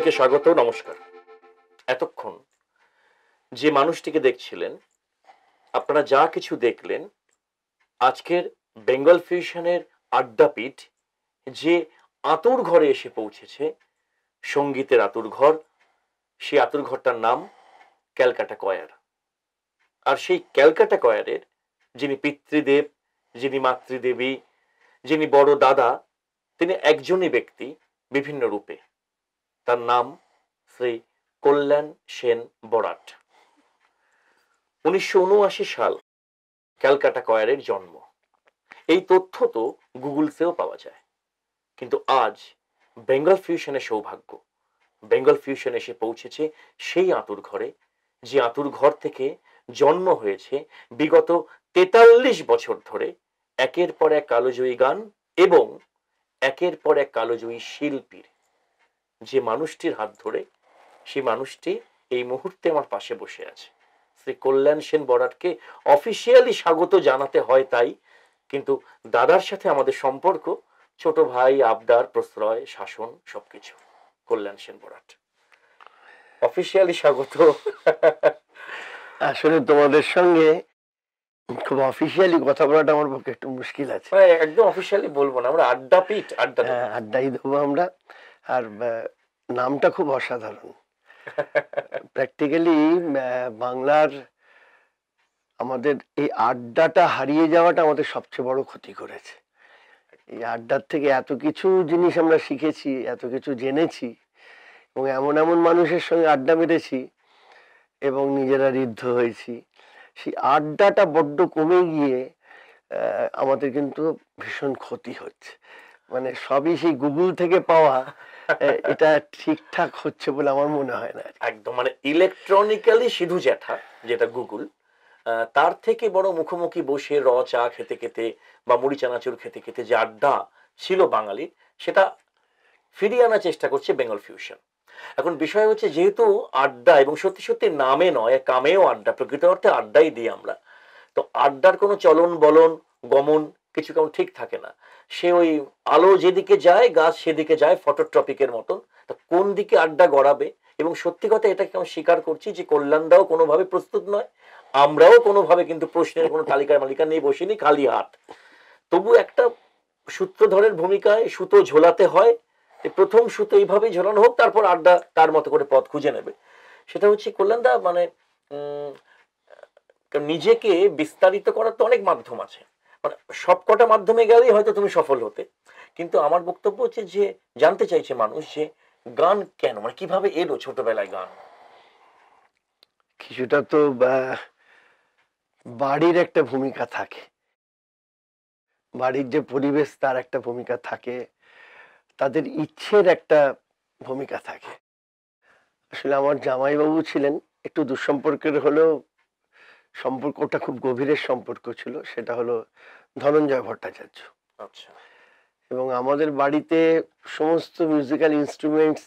সবাইকে স্বাগত, নমস্কার। এতক্ষণ যে মানুষটিকে দেখছিলেন, আপনারা যা কিছু দেখলেন, আজকের বেঙ্গল ফিউশনের আড্ডাপীঠ যে আতুর ঘরে এসে পৌঁছেছে, সঙ্গীতের আতুর ঘর, সেই আতুর ঘরটার নাম ক্যালকাটা কয়ার। আর সেই ক্যালকাটা কয়ারের যিনি পিতৃদেব, যিনি মাতৃদেবী, যিনি বড় দাদা, তিনি একজনই ব্যক্তি বিভিন্ন রূপে। তার নাম শ্রী কল্যাণ সেন বরাট। উনিশশো উনআশি সাল ক্যালকাটা কয়ারের জন্ম। এই তথ্য তো গুগলসেও পাওয়া যায়। কিন্তু আজ বেঙ্গল ফিউশনের সৌভাগ্য, বেঙ্গল ফিউশন এসে পৌঁছেছে সেই আঁতুর ঘরে, যে আঁতুর ঘর থেকে জন্ম হয়েছে বিগত তেতাল্লিশ বছর ধরে একের পর এক কালোজয়ী গান এবং একের পর এক কালোজয়ী শিল্পীর। যে মানুষটির হাত ধরে সেই মানুষটি এই মুহূর্তে আমার পাশে বসে আছে। শ্রী কল্যাণ সেন বরাটকে অফিসিয়ালি স্বাগত জানাতে হয় তাই কিন্তু দাদার সাথে আমাদের সম্পর্ক ছোট ভাই আবদার প্রশ্রয় শাসন সবকিছু। কল্যাণ সেন বরাট অফিসিয়ালি স্বাগত। আসলে তোমাদের সঙ্গে খুব অফিসিয়ালি কথা বলাটা আমার পক্ষে একটু মুশকিল আছে। মানে একদম অফিসিয়ালি বলব না আমরা আড্ডা পিট আড্ডা হ্যাঁ, আড্ডাই দেবো আমরা। আর নামটা খুব অসাধারণ। প্র্যাকটিক্যালি বাংলার আমাদের এই আড্ডাটা হারিয়ে যাওয়াটা আমাদের সবচেয়ে বড় ক্ষতি করেছে। এই আড্ডার থেকে এত কিছু জিনিস আমরা শিখেছি, এত কিছু জেনেছি এবং এমন এমন মানুষের সঙ্গে আড্ডা মেরেছি এবং নিজেরা ঋদ্ধ হয়েছি। সেই আড্ডাটা বড্ড কমে গিয়ে আমাদের কিন্তু ভীষণ ক্ষতি হচ্ছে। মানে সবই সেই গুগল থেকে পাওয়া এটা ঠিকঠাক হচ্ছে বলে আমার মনে হয় না একদম মানে ইলেকট্রনিক্যালি সিধু জ্যাঠা, যেটা গুগল তার থেকে বড় মুখোমুখি বসে র, চা খেতে খেতে বা মুড়ি, চানাচুর খেতে খেতে যে আড্ডা ছিল বাঙালির সেটা ফিরিয়ে আনার চেষ্টা করছে বেঙ্গল ফিউশন এখন বিষয় হচ্ছে যেহেতু আড্ডা এবং সত্যি সত্যি নামে নয়, কামেও আড্ডা, প্রকৃত অর্থে আড্ডাই দিই আমরা, তো আড্ডার কোনো চলন বলন, গমন, কিছু কেমন ঠিক থাকে না। সে ওই আলো যেদিকে যায়, গাছ সেদিকে যায় ফটোট্রপিকের মতন তা কোন দিকে আড্ডা গড়াবে? এবং সত্যি কথা, এটাকে আমি স্বীকার করছি যে কল্যাণদাও কোনোভাবে প্রস্তুত নয়। আমরাও কোনোভাবে কিন্তু প্রশ্নের কোনো তালিকার মালিকা নিয়ে বসিনি, খালি হাত। তবু একটা সূত্রধরের ভূমিকায় সুতো ঝোলাতে হয় প্রথম সুতো এইভাবেই ঝোলানো হোক, তারপর আড্ডা তার মতো করে পথ খুঁজে নেবে। সেটা হচ্ছে কল্যাণদা মানে নিজেকে বিস্তারিত করার তো অনেক মাধ্যম আছে। মানে সবকটা মাধ্যমে গেলেই হয়তো তুমি সফল হতে। কিন্তু আমার বক্তব্য হচ্ছে যে, জানতে চাইছে মানুষ যে, গান কেন? মানে কীভাবে এলো ছোটবেলায় গান? কিছুটা তো বাড়ির একটা ভূমিকা থাকে। বাড়ির যে পরিবেশ, তার একটা ভূমিকা থাকে। তাদের ইচ্ছের একটা ভূমিকা থাকে। আসলে আমার জামাইবাবু ছিলেন, একটু দুঃসম্পর্কের হলেও সম্পর্কটা খুব গভীরের সম্পর্ক ছিল সেটা হলো ধনঞ্জয় ভট্টাচার্য। আচ্ছা। এবং আমাদের বাড়িতে সমস্ত মিউজিক্যাল ইনস্ট্রুমেন্টস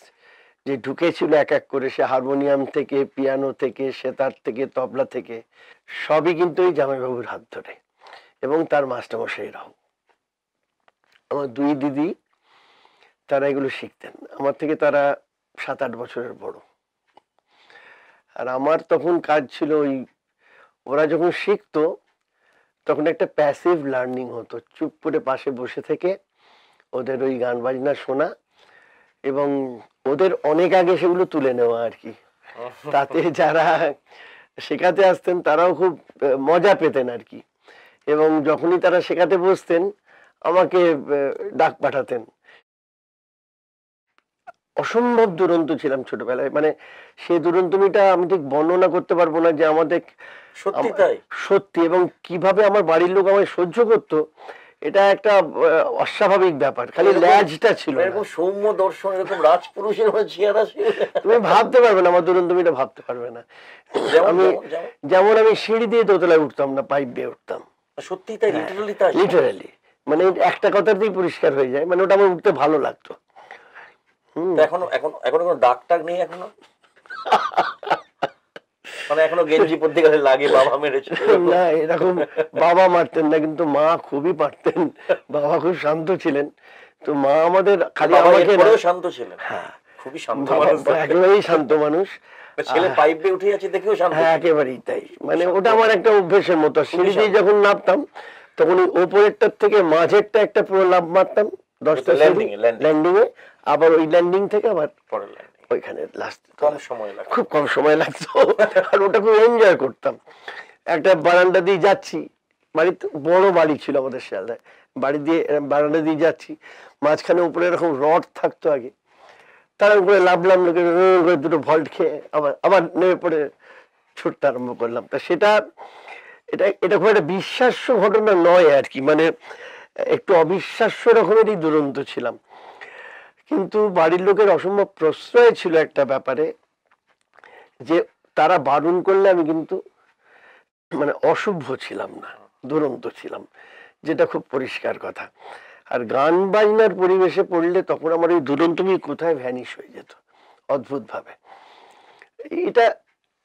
যে ঢুকেছিল এক এক করে সে হারমোনিয়াম থেকে পিয়ানো থেকে সেতার থেকে তবলা থেকে সবই কিন্তু ওই জামাইবাবুর হাত ধরে এবং তার মাস্টারমশাইরাও আমার দুই দিদি তারা এগুলো শিখতেন। আমার থেকে তারা সাত আট বছরের বড়। আর আমার তখন কাজ ছিল ওই ওরা যখন শিখতো তখন একটা প্যাসিভ লার্নিং হতো। চুপ করে পাশে বসে থেকে ওদের ওই গান বাজনা শোনা এবং ওদের অনেক আগে সেগুলো তুলে নেওয়া আর কি। তাতে যারা শেখাতে আসতেন তারাও খুব মজা পেতেন আর কি। এবং যখনই তারা শেখাতে বসতেন আমাকে ডাক পাঠাতেন। অসম্ভব দুরন্ত ছিলাম ছোটবেলায়। মানে সেই দুরন্তমিটা আমি ঠিক বর্ণনা করতে পারব না যে আমাদের সত্যি তাই? সত্যি এবং কীভাবে আমার বাড়ির লোক আমায় সহ্য করতো এটা একটা অস্বাভাবিক ব্যাপার। খালি ল্যাজটা ছিল এরকম সৌম্য দর্শন এরকম রাজপুরুষের চেহারা ছিল। তুমি ভাবতে পারবে না আমার দুরন্ত দুরন্তমিটা ভাবতে পারবে না। আমি যেমন- আমি সিঁড়ি দিয়ে দোতলায় উঠতাম না পাইপ দিয়ে উঠতাম। সত্যি তাই লিটারালি তাই। লিটারালি মানে একটা কথাতেই পরিষ্কার হয়ে যায় মানে ওটা আমার উঠতে ভালো লাগতো। এখনও এখন এখনও কোনো দাগ টাগ নেই এখনও? মানে এখনও গেঞ্জি গেলে লাগে বাবা মেরেছে। না এরকম বাবা মারতেন না কিন্তু মা খুবই মারতেন। বাবা খুব শান্ত ছিলেন। তো মা আমাদের খালি আমাকে শান্ত ছিলেন। হ্যাঁ। খুবই শান্ত মানুষ। একেবারেই শান্ত মানুষ। ছেলে পাইপ উঠে যাচ্ছে দেখেও শান্ত হ্যাঁ একেবারেই তাই। মানে ওটা আমার একটা অভ্যেসের মতো। সিঁড়ি দিয়ে যখন নামতাম তখন ওই ওপরেরটার থেকে মাঝেরটা একটা পুরো লাভ মারতাম। দশটা landing। ল্যান্ডিং এ আবার ওই ল্যান্ডিং থেকে আবার পরের ওইখানে লাস্ট কম সময় লাগে খুব কম সময় লাগতো। আর ওটা খুব এনজয় করতাম। একটা বারান্দা দিয়ে যাচ্ছি। বাড়িতে বড় বাড়ি ছিল আমাদের শিয়ালদায়। বাড়ি দিয়ে বারান্দা দিয়ে যাচ্ছি। মাঝখানে উপরে এরকম রড থাকতো আগে। তার উপরে লাভলাম লোকে করে দুটো ভল্ট খেয়ে আবার আবার নেমে পড়ে ছুটতে আরম্ভ করলাম। তা সেটা এটা এটা খুব একটা বিশ্বাস্য ঘটনা নয় আর কি। মানে একটু অবিশ্বাস্য রকমেরই দুরন্ত ছিলাম। কিন্তু বাড়ির লোকের অসম্ভব প্রশ্রয় ছিল একটা ব্যাপারে, যে তারা বারণ করলে আমি কিন্তু মানে অশুভ ছিলাম না, দুরন্ত ছিলাম, যেটা খুব পরিষ্কার কথা। আর গান বাজনার পরিবেশে পড়লে তখন আমার ওই দুরন্তমি কোথায় ভ্যানিশ হয়ে যেত অদ্ভুত ভাবে এটা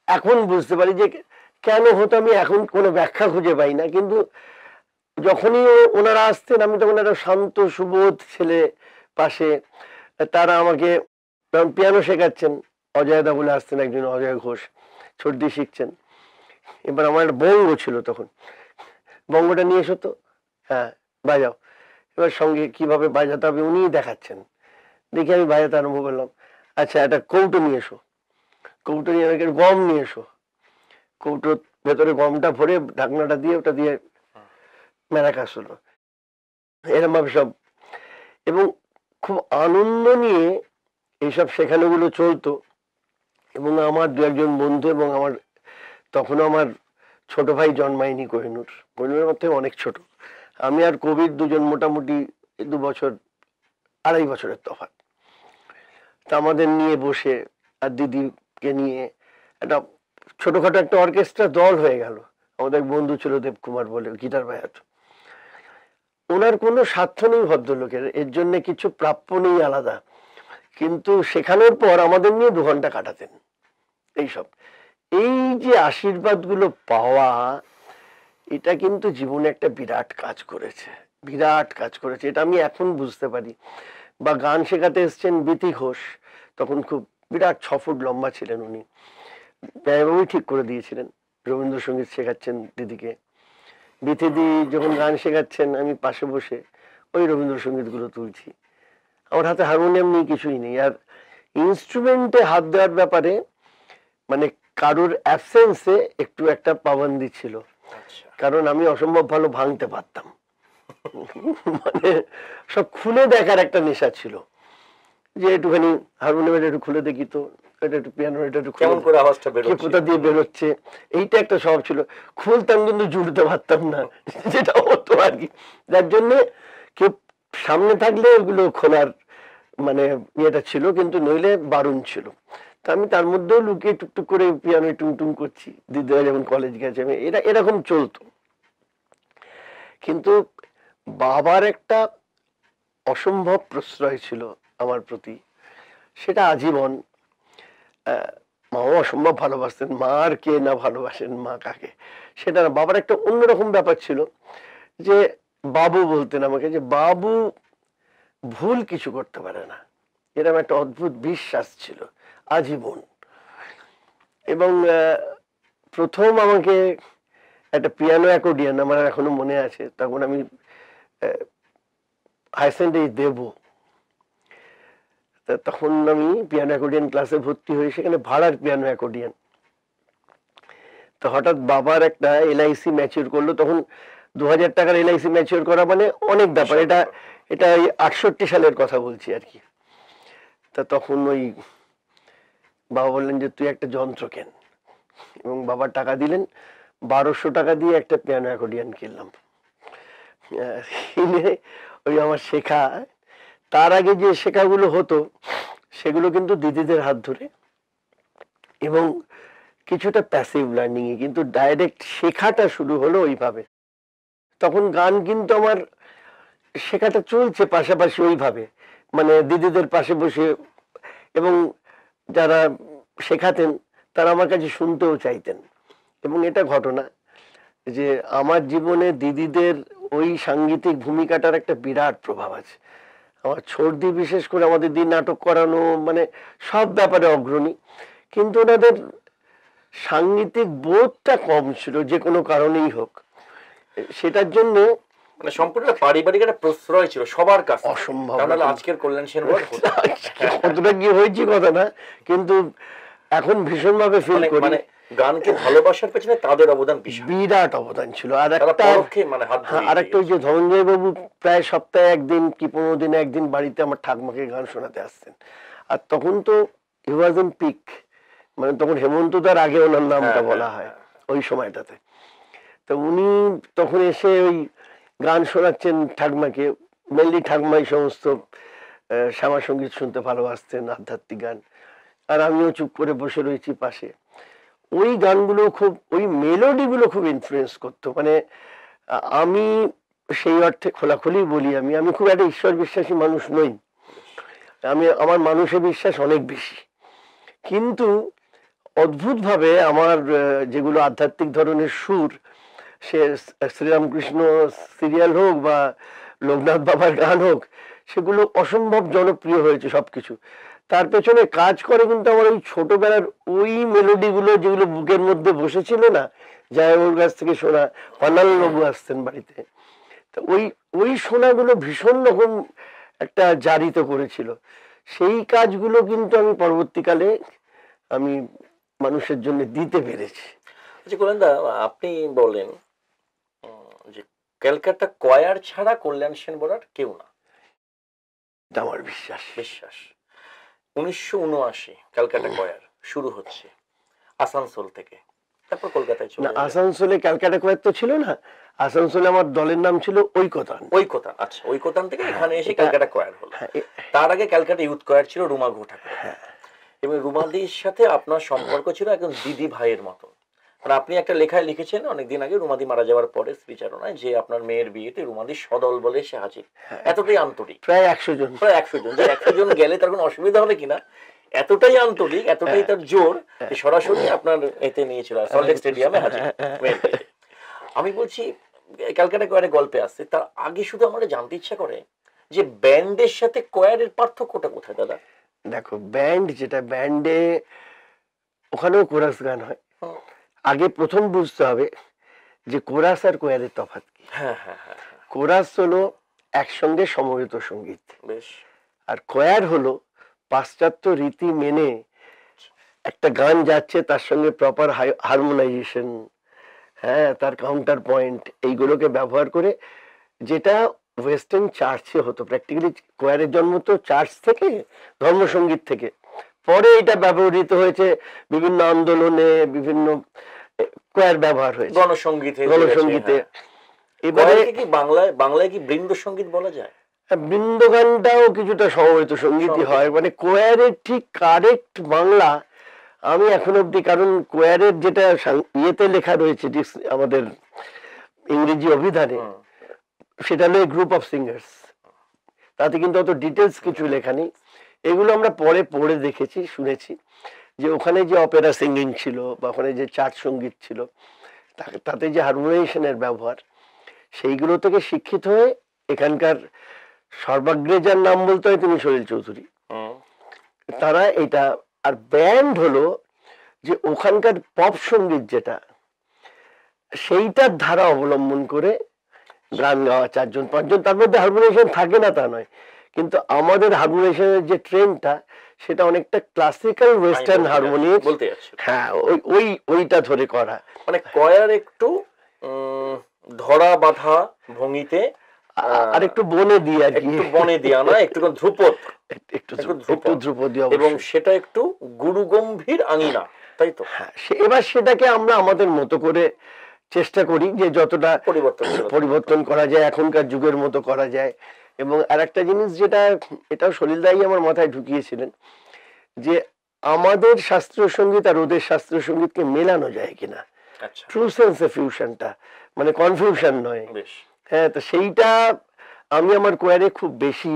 এখন বুঝতে পারি যে কেন হতো আমি এখন কোনো ব্যাখ্যা খুঁজে পাই না, কিন্তু যখনই ওনারা আসতেন আমি তখন একটা শান্ত, সুবোধ ছেলে পাশে, তারা আমাকে পিয়ানো শেখাচ্ছেন, অজয় দা বলে আসতেন একজন, অজয় ঘোষ ছর্দি শিখছেন। এবার আমার একটা বঙ্গ ছিল তখন। বঙ্গটা নিয়ে এসো তো। হ্যাঁ বাজাও। এবার সঙ্গে কীভাবে বাজাতে হবে উনিই দেখাচ্ছেন। দেখি আমি বাজাতে আরম্ভ করলাম। আচ্ছা একটা কৌটো নিয়ে এসো। কৌটো নিয়ে গম নিয়ে এসো। কৌটোর ভেতরে গমটা ভরে ঢাকনাটা দিয়ে, ওটা দিয়ে মেরাকাস হলো। এরম ভাবে সব। এবং খুব আনন্দ নিয়ে এইসব শেখানোগুলো চলতো। এবং আমার দু একজন বন্ধু এবং আমার তখনও আমার ছোট ভাই জন্মায়নি কোহিনুর কোহিনুরের মধ্যে অনেক ছোট। আমি আর কবির দুজন মোটামুটি দু বছর, আড়াই বছরের তফাৎ। তা আমাদের নিয়ে বসে আর দিদিকে নিয়ে একটা ছোটখাটো একটা অর্কেস্ট্রা দল হয়ে গেল। আমাদের বন্ধু ছিল দেবকুমার বলে, গিটার বাজাত। ওনার কোনো স্বার্থ নেই ভদ্রলোকের, এর জন্য কিছু প্রাপ্য নেই আলাদা। কিন্তু শেখানোর পর আমাদের নিয়ে দু ঘণ্টা কাটাতেন। এইসব। এই যে আশীর্বাদগুলো পাওয়া, এটা কিন্তু জীবনে একটা বিরাট কাজ করেছে। বিরাট কাজ করেছে। এটা আমি এখন বুঝতে পারি। বা গান শেখাতে এসছেন বিতি ঘোষ। তখন খুব বিরাট ছ ফুট লম্বা ছিলেন উনি। ব্যয়বাবুই ঠিক করে দিয়েছিলেন। রবীন্দ্রসঙ্গীত শেখাচ্ছেন দিদিকে। বিথিদি যখন গান শেখাচ্ছেন আমি পাশে বসে ওই রবীন্দ্রসঙ্গীতগুলো তুলছি। আমার হাতে হারমোনিয়াম নেই কিছুই নেই। আর ইনস্ট্রুমেন্টে হাত দেওয়ার ব্যাপারে মানে কারোর অ্যাবসেন্সে একটু একটা পাবন্দি ছিল। আচ্ছা। কারণ আমি অসম্ভব ভালো ভাঙতে পারতাম। মানে সব খুলে দেখার একটা নেশা ছিল। যে একটুখানি হারমোনিয়ামটা একটু খুলে দেখি তো এটা একটু পিয়ানো এটা একটু কেমন করে আওয়াজটা বেরোচ্ছে? কোথা দিয়ে বেরোচ্ছে? এইটা একটা স্বভাব ছিল। খুলতাম কিন্তু জুড়তে পারতাম না যেটা হতো আর কি। যার জন্য কেউ সামনে থাকলে ওগুলো খোলার মানে ইয়েটা ছিল কিন্তু নইলে বারণ ছিল। তা আমি তার মধ্যেও লুকিয়ে টুকটুক করে পিয়ানো টুং টুং করছি। দিদিরা যখন কলেজ গেছে আমি এটা এরকম চলতো। কিন্তু বাবার একটা অসম্ভব প্রশ্রয় ছিল। আমার প্রতি, সেটা আজীবন মাও অসম্ভব ভালোবাসতেন মা আর কে না ভালোবাসেন, মা কাকে? সেটা না, বাবার একটা অন্যরকম ব্যাপার ছিল যে, বাবু বলতেন আমাকে যে, বাবু ভুল কিছু করতে পারে না। এরকম একটা অদ্ভুত বিশ্বাস ছিল, আজীবন। এবং প্রথম আমাকে একটা পিয়ানো অ্যাকোর্ডিয়ান, আমার এখনও মনে আছে, তখন আমি হাই সেকেন্ডারি দেবো। তা তখন আমি পিয়ানো অ্যাকোর্ডিয়ান ক্লাসে ভর্তি হই, সেখানে ভাড়ার পিয়ানো অ্যাকোর্ডিয়ান তো হঠাৎ বাবার একটা এলআইসি ম্যাচিওর করল, তখন দু হাজার টাকার এলআইসি ম্যাচিওর করা মানে অনেক ব্যাপার। এটা এটা এই আটষট্টি সালের কথা বলছি আর কি। তা তখন ওই বাবা বললেন যে, তুই একটা যন্ত্র কেন? এবং বাবা টাকা দিলেন, বারোশো টাকা দিয়ে একটা পিয়ানো অ্যাকোর্ডিয়ান কিনলাম। ওই আমার শেখা তার আগে যে শেখাগুলো হতো, সেগুলো কিন্তু দিদিদের হাত ধরে এবং কিছুটা প্যাসিভ লার্নিং এ, কিন্তু ডাইরেক্ট শেখাটা শুরু হলো ওইভাবে। তখন গান কিন্তু আমার শেখাটা চলছে পাশাপাশি ওইভাবে মানে দিদিদের পাশে বসে এবং যারা শেখাতেন, তারা আমার কাছে শুনতেও চাইতেন। এবং এটা ঘটনা যে আমার জীবনে দিদিদের ওই সাংগীতিক ভূমিকাটার একটা বিরাট প্রভাব আছে। ছর্দি বিশেষ করে আমাদের দিন নাটক করানো মানে সব ব্যাপারে অগ্রণী। কিন্তু ওনাদের সাংগীতিক বোধটা কম ছিল যে কোনো কারণেই হোক। সেটার জন্য মানে সম্পূর্ণ পারিবারিক একটা প্রশ্রয় ছিল সবার কাছে। অসম্ভব। তা নাহলে আজকের কল্যাণ সেন। কতটা কি হয়েছে কথা না কিন্তু এখন ভীষণ ভাবে ফিল মানে করি। মানে গানকে ভালোবাসার পেছনে তাদের অবদান বিরাট অবদান ছিল। আর একটা মানে হ্যাঁ, আর একটা ওই যে ধনঞ্জয় বাবু প্রায় সপ্তাহে একদিন কি পনেরো দিনে একদিন বাড়িতে আমার ঠাকমাকে গান শোনাতে আসতেন। আর তখন তো হি ওয়াজ ইন পিক মানে তখন হেমন্ত তার আগে ওনার নামটা হ্যাঁ, বলা হ্যাঁ, হয়। ওই সময়টাতে। তো উনি তখন এসে ওই গান শোনাচ্ছেন ঠাকমাকে। মেনলি ঠাকমাই সমস্ত শ্যামা সংগীত শুনতে ভালোবাসতেন আধ্যাত্মিক গান। আর আমিও চুপ করে বসে রয়েছি পাশে। ওই গানগুলো খুব, ওই মেলোডিগুলো খুব ইনফ্লুয়েন্স করতো। মানে আমি সেই অর্থে খোলাখুলি বলি আমি আমি খুব একটা ঈশ্বর বিশ্বাসী মানুষ নই। আমি, আমার মানুষের বিশ্বাস অনেক বেশি। কিন্তু অদ্ভুতভাবে আমার যেগুলো আধ্যাত্মিক ধরনের সুর, সে শ্রীরামকৃষ্ণ সিরিয়াল হোক বা লোকনাথ বাবার গান হোক, সেগুলো অসম্ভব জনপ্রিয় হয়েছে সবকিছু। তার পেছনে কাজ করে কিন্তু আমার ওই ছোটবেলার ওই মেলোডি গুলো যেগুলো বুকের মধ্যে বসেছিল না যাই ওর কাছ থেকে শোনা পানাল বাবু আসতেন বাড়িতে। তো ওই ওই শোনাগুলো ভীষণ রকম একটা জারিত করেছিল। সেই কাজগুলো কিন্তু আমি পরবর্তীকালে আমি মানুষের জন্য দিতে পেরেছি। আচ্ছা কল্যাণদা আপনি বলেন যে ক্যালকাটা কয়ার ছাড়া কল্যাণ সেন বলার কেউ না। আমার বিশ্বাস। বিশ্বাস। উনিশশো উনআশি ক্যালকাটা কয়ার শুরু হচ্ছে আসানসোল থেকে। তারপর কলকাতায় চলে আসানসোলে ক্যালকাটা কয়ার তো ছিল না। আসানসোলে আমার দলের নাম ছিল ঐকতান। ঐকতান আচ্ছা ঐকতান থেকে এখানে এসে ক্যালকাটা কয়ার হলো। হ্যাঁ, তার আগে ক্যালকাটা ইউথ কয়ার ছিল রুমা ঘোটা হ্যাঁ। এবং রুমাদির সাথে আপনার সম্পর্ক ছিল একজন দিদি ভাইয়ের মতো মানে আপনি একটা লেখায় লিখেছেন অনেকদিন আগে রুমাদি মারা যাওয়ার পরে শ্রীচারণায় যে আপনার মেয়ের বিয়েতে রুমাদি সদল বলে এসে হাজির। হ্যাঁ। এতটাই আন্তরিক। প্রায় একশো জন। প্রায় একশো জন। যে একশো জন গেলে তার কোনো অসুবিধা হবে কিনা এতটাই আন্তরিক এতটাই তার জোর যে সরাসরি আপনার এতে নিয়েছিল স্টেডিয়ামে হাজির আমি বলছি ক্যালকাটা কোয়ারে গল্পে আসছে তার আগে শুধু আমার জানতে ইচ্ছা করে যে ব্যান্ডের সাথে কোয়ারের পার্থক্যটা কোথায় দাদা? দেখো ব্যান্ড যেটা ব্যান্ডে ওখানেও কোরাস গান হয়। আগে প্রথম বুঝতে হবে যে কোরাস আর কোয়ারের তফাত কি। হ্যাঁ হ্যাঁ হ্যাঁ কোরাস হলো একসঙ্গে সমবেত সংগীত। বেশ। আর কোয়ার হলো পাশ্চাত্য রীতি মেনে একটা গান যাচ্ছে তার সঙ্গে প্রপার হারমোনাইজেশন হ্যাঁ তার কাউন্টার পয়েন্ট এইগুলোকে ব্যবহার করে যেটা ওয়েস্টার্ন চার্চে হতো। প্র্যাকটিক্যালি কোয়ারের জন্ম তো চার্চ থেকে ধর্মসঙ্গীত থেকে। পরে এটা ব্যবহৃত হয়েছে বিভিন্ন আন্দোলনে বিভিন্ন কোয়ার ব্যবহার হয়েছে। গণসঙ্গীতে গণসঙ্গীতে এবারে এবারে কি বাংলায় বাংলায় কি বৃন্দ সংগীত বলা যায়? বৃন্দগানটাও কিছুটা সমবেত সঙ্গীতই হয়। মানে কোয়ারের ঠিক কারেক্ট বাংলা আমি এখন অব্দি কারণ কোয়ারের যেটা ইয়েতে লেখা রয়েছে আমাদের ইংরেজি অভিধানে সেটা হলো গ্রুপ অফ সিঙ্গার্স। তাতে কিন্তু অত ডিটেলস কিছু লেখা নেই। এগুলো আমরা পরে পড়ে দেখেছি শুনেছি যে ওখানে যে অপেরা সিঙ্গিং ছিল বা ওখানে যে চার্চ সংগীত ছিল তাতে যে হারমোনাইজেশনের ব্যবহার সেইগুলো থেকে শিক্ষিত হয়ে এখানকার সর্বাগ্রে যার নাম বলতে হয় তিনি সলিল চৌধুরী। তারা এটা আর ব্যান্ড হলো যে ওখানকার পপ সংগীত যেটা সেইটার ধারা অবলম্বন করে গান গাওয়া চারজন পাঁচজন তার মধ্যে হারমোনিয়েশন থাকে না তা নয়। কিন্তু আমাদের হারমোনিয়েশনের যে ট্রেনটা সেটা অনেকটা ক্লাসিক্যাল ওয়েস্টার্ন হারমোনিয়াম বলতে হ্যাঁ ওই ওই ওইটা ধরে করা। মানে কয়ার একটু ধরা বাঁধা ভঙ্গিতে আর একটু বনে দিয়ে আর একটু বনে দেয়া না একটু ধ্রুপদ। একটু। একটু ধ্রুপদী। এবং সেটা একটু গুরু গম্ভীর আঙিনা তাই তো? হ্যাঁ এবার সেটাকে আমরা আমাদের মতো করে চেষ্টা করি যে যতটা পরিবর্তন পরিবর্তন করা যায় এখনকার যুগের মতো করা যায়। এবং আর একটা জিনিস যেটা এটাও সলিল দাই আমার মাথায় ঢুকিয়েছিলেন যে আমাদের শাস্ত্রীয় সংগীত আর ওদের শাস্ত্রীয় সঙ্গীতকে মেলানো যায় কিনা। আচ্ছা। ট্রু সেন্সে ফিউশনটা মানে কনফিউশন নয়। বেশ। হ্যাঁ তো সেইটা আমি আমার কোয়ারে খুব বেশি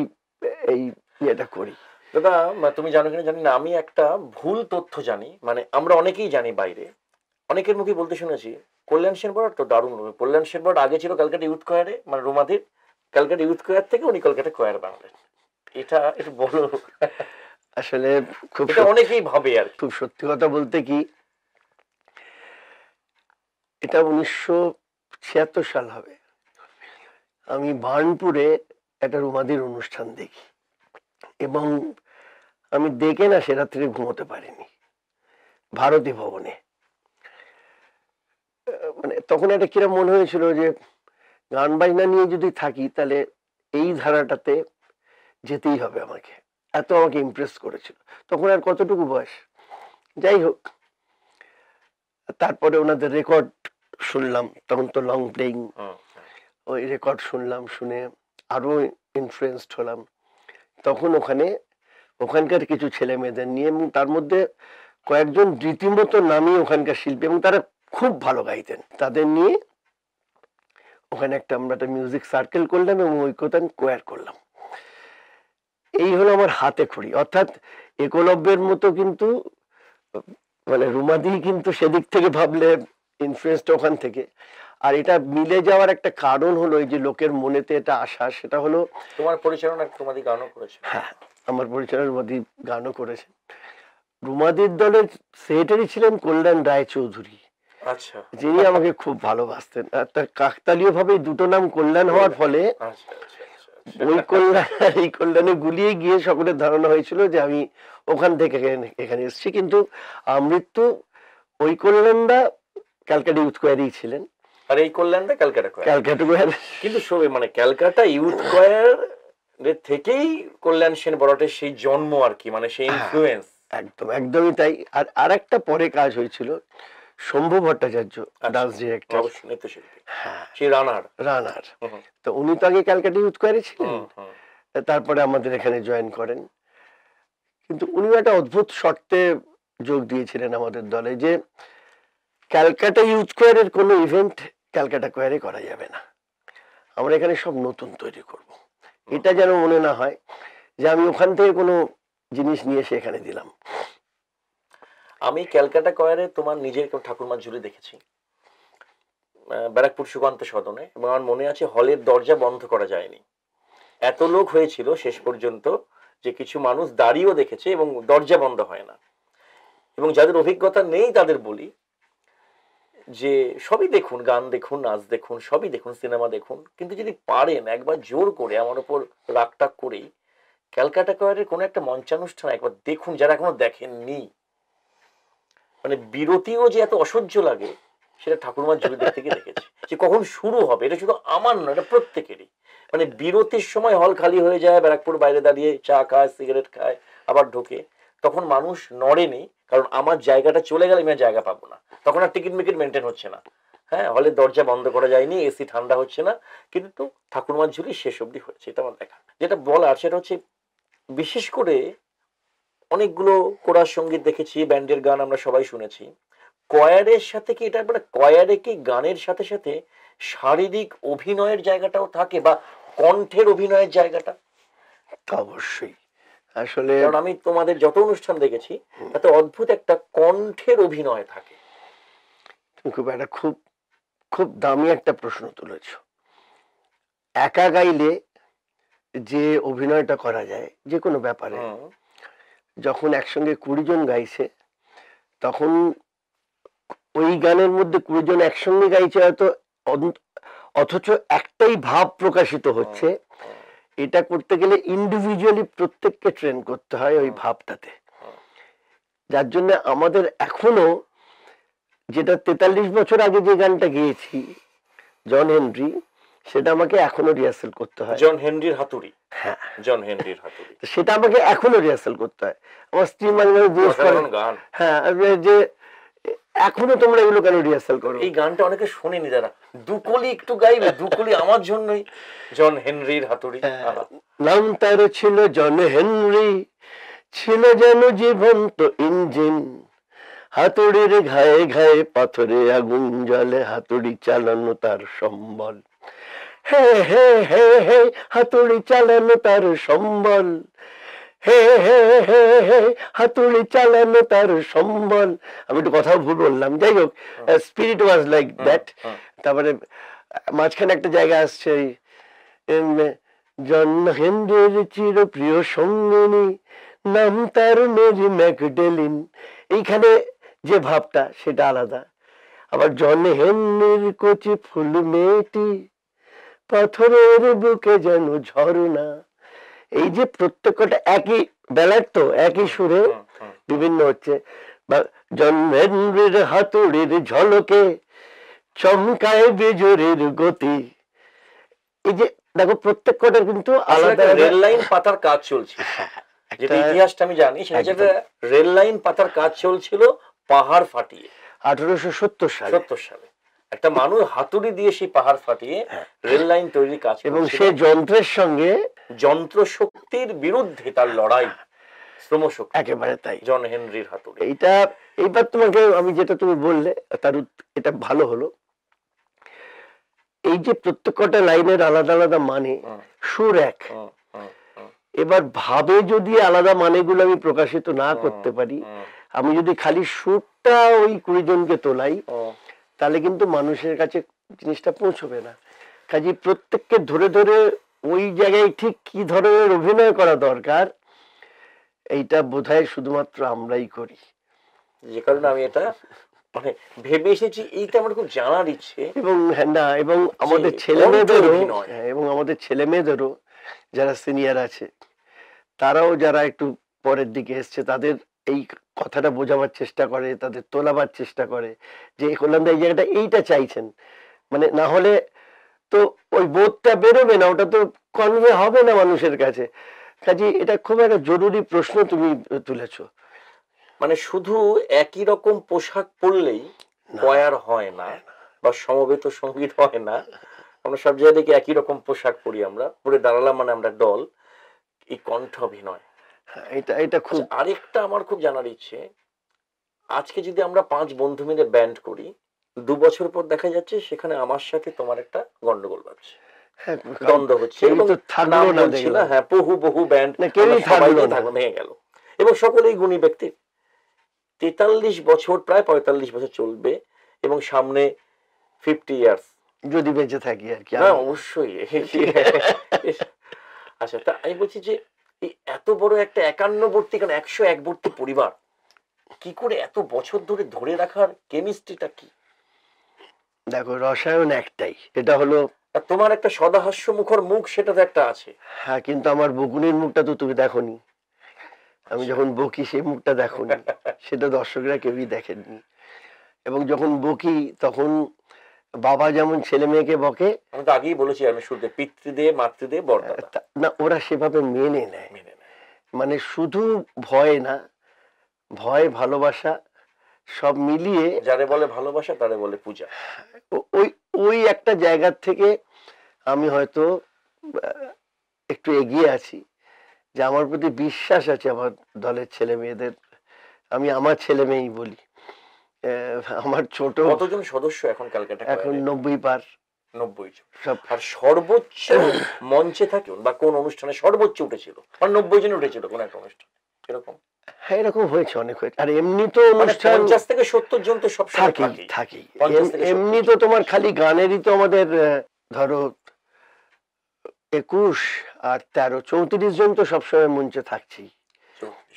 এই ইয়েটা করি। দাদা তুমি জানো কিনা জানি না আমি একটা ভুল তথ্য জানি মানে আমরা অনেকেই জানি বাইরে। অনেকের মুখে বলতে শুনেছি কল্যাণ সেন বড় তো দারুণ কল্যাণ সেন বড় আগে ছিল ক্যালকাটা ইউথ কোয়ারে মানে রোমাদির। ক্যালকাটা ইউথ কয়ার থেকে উনি কলকাতা কয়ার বানালেন। এটা একটু বলো আসলে খুব অনেকেই ভাবে আর খুব সত্যি কথা বলতে কি এটা উনিশশো ছিয়াত্তর সাল হবে। আমি বার্নপুরে একটা রুমাদির অনুষ্ঠান দেখি। এবং আমি দেখে না সে রাত্রে ঘুমোতে পারিনি। ভারতী ভবনে। মানে তখন একটা কিরম মনে হয়েছিল যে গান বাজনা নিয়ে যদি থাকি তাহলে এই ধারাটাতে যেতেই হবে আমাকে। এত আমাকে ইমপ্রেস করেছিল। তখন আর কতটুকু বয়স? যাই হোক তারপরে ওনাদের রেকর্ড শুনলাম। তখন তো লং প্লেইং ওই রেকর্ড শুনলাম শুনে আরও ইনফ্লুয়েসড হলাম। তখন ওখানে ওখানকার কিছু ছেলে মেয়েদের নিয়ে এবং তার মধ্যে কয়েকজন রীতিমতো নামি ওখানকার শিল্পী এবং তারা খুব ভালো গাইতেন। তাদের নিয়ে ওখানে একটা আমরা একটা মিউজিক সার্কেল করলাম এবং ঐক্যতান কোয়ার করলাম। এই হলো আমার হাতে খড়ি। অর্থাৎ একলব্যের মতো কিন্তু মানে রুমাদি কিন্তু সেদিক থেকে ভাবলে ইনফ্লুয়েসটা ওখান থেকে। আর এটা মিলে যাওয়ার একটা কারণ হলো এই যে লোকের মনেতে এটা আসা সেটা হলো তোমার পরিচালনা তোমাদের গানও করেছে। হ্যাঁ আমার পরিচালনার রুমাদি গানও করেছেন রুমাদির দলের সেক্রেটারি ছিলেন কল্যাণ রায় চৌধুরী আচ্ছা। যিনি আমাকে খুব ভালোবাসতেন। আর তার কাকতালীয় ভাবে দুটো নাম কল্যাণ হওয়ার ফলে আচ্ছা আচ্ছা আচ্ছা। ওই কল্যাণ এই কল্যাণে গুলিয়ে গিয়ে সকলের ধারণা হয়েছিল যে আমি ওখান থেকে এখানে- এসেছি। কিন্তু আমৃত্যু ওই কল্যাণদা ক্যালকাটা ইউথ কোয়ারেই ছিলেন। আর এই কল্যাণটা ক্যালকাটা কয়ার ক্যালকাটা কোয়ার কিন্তু সবে মানে ক্যালকাটা ইউথ কয়ার থেকেই কল্যাণ সেন বড়টের সেই জন্ম আর কি মানে সেই হ্যাঁ। ইনফ্লুয়েন্স একদম একদমই তাই। আর আরেকটা পরে কাজ হয়েছিল শম্ভু ভট্টাচার্য ডান্স ডিরেক্টর নৃত্যশিল্পী। হ্যাঁ। রানার। রানার। তো উনি তো আগে ক্যালকাটা ইউথ কোয়ারে ছিলেন। হুম, হুম। তারপরে আমাদের এখানে জয়েন করেন। কিন্তু উনি একটা অদ্ভুত শর্তে যোগ দিয়েছিলেন আমাদের দলে যে ক্যালকাটা ইউথ কোয়ারের কোনো ইভেন্ট ক্যালকাটা কোয়ারে করা যাবে না। আমরা এখানে সব নতুন তৈরি করব। এটা যেন মনে না হয় যে আমি ওখান থেকে কোনো জিনিস নিয়ে এসে এখানে দিলাম। আমি ক্যালকাটা কয়ারে তোমার নিজের ঠাকুরমার ঝুলি দেখেছি। ব্যারাকপুর সুকান্ত সদনে, এবং আমার মনে আছে হলের দরজা বন্ধ করা যায়নি। এত লোক হয়েছিল শেষ পর্যন্ত যে কিছু মানুষ দাঁড়িয়েও দেখেছে এবং দরজা বন্ধ হয় না। এবং যাদের অভিজ্ঞতা নেই তাদের বলি যে সবই দেখুন, গান দেখুন, নাচ দেখুন, সবই দেখুন, সিনেমা দেখুন। কিন্তু যদি পারেন একবার জোর করে আমার উপর রাগটাগ করেই, ক্যালকাটা কয়ারের কোনো একটা মঞ্চানুষ্ঠান একবার দেখুন, যারা এখনও দেখেননি। মানে বিরতিও যে এত অসহ্য লাগে, সেটা ঠাকুরমার ঝুলিদের থেকে দেখেছি। যে কখন শুরু হবে, এটা শুধু আমার নয়, এটা প্রত্যেকেরই। মানে বিরতির সময় হল খালি হয়ে যায়, ব্যারাকপুর বাইরে দাঁড়িয়ে চা খায়, সিগারেট খায়, আবার ঢোকে। তখন মানুষ নড়েনি, কারণ আমার জায়গাটা চলে গেলে আমি জায়গা পাবো না। তখন আর টিকিট মিকিট মেনটেন হচ্ছে না। হ্যাঁ হলের দরজা বন্ধ করা যায়নি, এসি ঠান্ডা হচ্ছে না, কিন্তু ঠাকুরমার ঝুলি শেষ অবধি হয়েছে, এটা আমার দেখা। যেটা বলার সেটা হচ্ছে, বিশেষ করে অনেকগুলো কোরাস সংগীত দেখেছি ব্যান্ডের গান আমরা সবাই শুনেছি। কয়ারের সাথে কি এটা মানে কয়ারে কি গানের সাথে সাথে শারীরিক অভিনয়ের জায়গাটাও থাকে বা কণ্ঠের অভিনয়ের জায়গাটা? অবশ্যই। আসলে কারণ আমি তোমাদের যত অনুষ্ঠান দেখেছি তাতে অদ্ভুত একটা কণ্ঠের অভিনয় থাকে। তুমি খুব একটা খুব খুব দামি একটা প্রশ্ন তুলেছ। একা গাইলে যে অভিনয়টা করা যায় যে কোনো ব্যাপারে যখন একসঙ্গে কুড়ি জন গাইছে, তখন ওই গানের মধ্যে কুড়ি জন একসঙ্গে গাইছে হয়তো অথচ একটাই ভাব প্রকাশিত হচ্ছে। এটা করতে গেলে ইন্ডিভিজুয়ালি প্রত্যেককে ট্রেন করতে হয় ওই ভাবটাতে। যার জন্য আমাদের এখনও যেটা তেতাল্লিশ বছর আগে যে গানটা গেয়েছি, জন হেনরি সেটা আমাকে এখনও রিহার্সেল করতে হয়। জন হেনরির হাতুড়ি। হ্যাঁ। জন হেনরির হাতুড়ি। সেটা আমাকে এখনও রিহার্সেল করতে হয়। আমার স্ত্রী মাঝে মাঝে জিজ্ঞেস করে হ্যাঁ যে এখনও তোমরা এগুলো কেন রিহার্সেল করো? এই গানটা অনেকে শোনেনি যারা। দুকলি একটু গাইবে দুকলি আমার জন্যই। জন হেনরির হাতুড়ি। হ্যাঁ। নাম তার ছিল জন হেনরি ছিল যেন জীবন্ত ইঞ্জিন। হাতুড়ির ঘায়ে ঘায়ে পাথরে আগুন জলে হাতুড়ি চালানো তার সম্বল। হে হে হে হে হাতুড়ি চালানো তার সম্বল। হে হে হে হে হাতুড়ি চালানো তার সম্বল। আমি একটু কথা ভুল বললাম। যাই হোক স্পিরিট ওয়াজ লাইক দ্যাট তারপরে মাঝখানে একটা জায়গা আসছে ওই, উম, জন হেনরির চির প্রিয় সঙ্গিনী নাম তার মেরি ম্যাকডেলিন। এইখানে যে ভাবটা সেটা আলাদা। আবার জন হেনরির কচি ফুল মেয়েটি পাথরের বুকে যেন ঝরনা। এই যে প্রত্যেকটা একই বেলার তো একই সুরে হুম, হুম। বিভিন্ন হচ্ছে বা জন হাতুড়ির ঝলকে চমকায় বেজোরের গতি। এই যে দেখো প্রত্যেক কটার কিন্তু আলাদা রেল লাইন পাতার কাজ চলছে যেটা ইতিহাসটা আমি জানি সেটা রেল লাইন পাতার কাজ চলছিল পাহাড় ফাটিয়ে। আঠারোশো সত্তর সালে। সত্তর সালে। একটা মানুষ হাতুড়ি দিয়ে সেই পাহাড় ফাটিয়ে হ্যাঁ। রেল লাইন তৈরির কাজ এবং। সে যন্ত্রের সঙ্গে যন্ত্র শক্তির বিরুদ্ধে তার লড়াই শ্রম শক্তি একেবারে তাই। জন হেনরির হাতুড়ি। এইটা এইবার তোমাকে আমি যেটা তুমি বললে তার এটা ভালো হলো। এই যে প্রত্যেকটা লাইনের আলাদা আলাদা মানে সুর এক। এবার ভাবে যদি আলাদা মানেগুলো আমি প্রকাশিত না করতে পারি আমি যদি খালি সুরটা ওই কুড়ি জনকে তোলাই। তাহলে কিন্তু মানুষের কাছে জিনিসটা পৌঁছবে না। কাজে প্রত্যেককে ধরে ধরে ওই জায়গায় ঠিক কি ধরনের অভিনয় করা দরকার এইটা বোধহয় শুধুমাত্র আমরাই করি। যে কারণে আমি এটা মানে ভেবে এসেছি এইটা আমার খুব জানার ইচ্ছে। এবং হ্যাঁ না এবং আমাদের ছেলে মেয়েদেরও। হ্যাঁ, এবং আমাদের ছেলে মেয়েদেরও যারা সিনিয়র আছে তারাও যারা একটু পরের দিকে এসছে তাদের এই কথাটা বোঝাবার চেষ্টা করে তাদের তোলাবার চেষ্টা করে যে কল্যাণদা এই জায়গাটা এইটা চাইছেন। মানে না হলে তো ওই বোধটা বেরোবে না ওটা তো কনভে হবে না মানুষের কাছে। কাজে এটা খুব একটা জরুরি প্রশ্ন তুমি তুলেছো। মানে শুধু একই রকম পোশাক পরলেই। কয়ার হয় না বা সমবেত সংগীত হয় না। আমরা সব জায়গায় দেখি একই রকম পোশাক পরি আমরা। পরে দাঁড়ালাম মানে আমরা দল এই কণ্ঠ অভিনয়। এটা এটা খুব আচ্ছা, আরেকটা আমার খুব জানার ইচ্ছে। আজকে যদি আমরা পাঁচ বন্ধু মিলে ব্যান্ড করি দু বছর পর দেখা যাচ্ছে সেখানে আমার সাথে তোমার একটা গন্ডগোল বাজছে। হ্যাঁ, দ্বন্দ্ব হচ্ছে না হ্যাঁ বহু বহু ব্যান্ড। ভেঙে গেল। এবং সকলেই গুণী ব্যক্তি। তেতাল্লিশ বছর প্রায় পঁয়তাল্লিশ বছর চলবে এবং সামনে ফিফটি ইয়ার্স যদি বেঁচে থাকি আর কি। না অবশ্যই। আচ্ছা তা আমি বলছি যে এত বড় একটা একান্নবর্তী কারণ একশো একবর্তী পরিবার। কি করে এত বছর ধরে ধরে রাখার কেমিস্ট্রিটা কি? দেখো রসায়ন একটাই এটা হলো তোমার একটা সদাহাস্য মুখর মুখ সেটা তো একটা আছে। হ্যাঁ কিন্তু আমার বকুনির মুখটা তো তুমি দেখোনি। আমি যখন বকি সেই মুখটা দেখোনি। সেটা দর্শকরা কেউই দেখেননি। এবং যখন বকি তখন বাবা যেমন ছেলে মেয়েকে বকে আমি তো আগেই বলেছি আমি শুরুতে পিতৃদে মাতৃদে বরদাদা তা- না ওরা সেভাবে মেনে নেয়। মেনে শুধু ভয় না ভয় ভালোবাসা সব মিলিয়ে যারে বলে ভালোবাসা তারে বলে পূজা। ওই ওই একটা জায়গার থেকে আমি হয়তো একটু এগিয়ে আছি যে আমার প্রতি বিশ্বাস আছে আমার দলের ছেলে মেয়েদের। আমি আমার ছেলে মেয়েই বলি। আমার ছোট কতজন সদস্য এখন ক্যালকাটা এখন নব্বই পার নব্বই জন। আর সর্বোচ্চ মঞ্চে থাকুন বা কোন অনুষ্ঠানে সর্বোচ্চ উঠেছিল আর নব্বই জন উঠেছিল কোন একটা অনুষ্ঠান এরকম? হ্যাঁ এরকম হয়েছে অনেক হয়েছে। আর এমনি তো মানে অনুষ্ঠান পঞ্চাশ থেকে সত্তর জন তো সব এম- থেকে এমনি তো তোমার খালি গানেরই তো আমাদের ধরো একুশ আর তেরো চৌত্রিশ জন তো সবসময় মঞ্চে থাকছি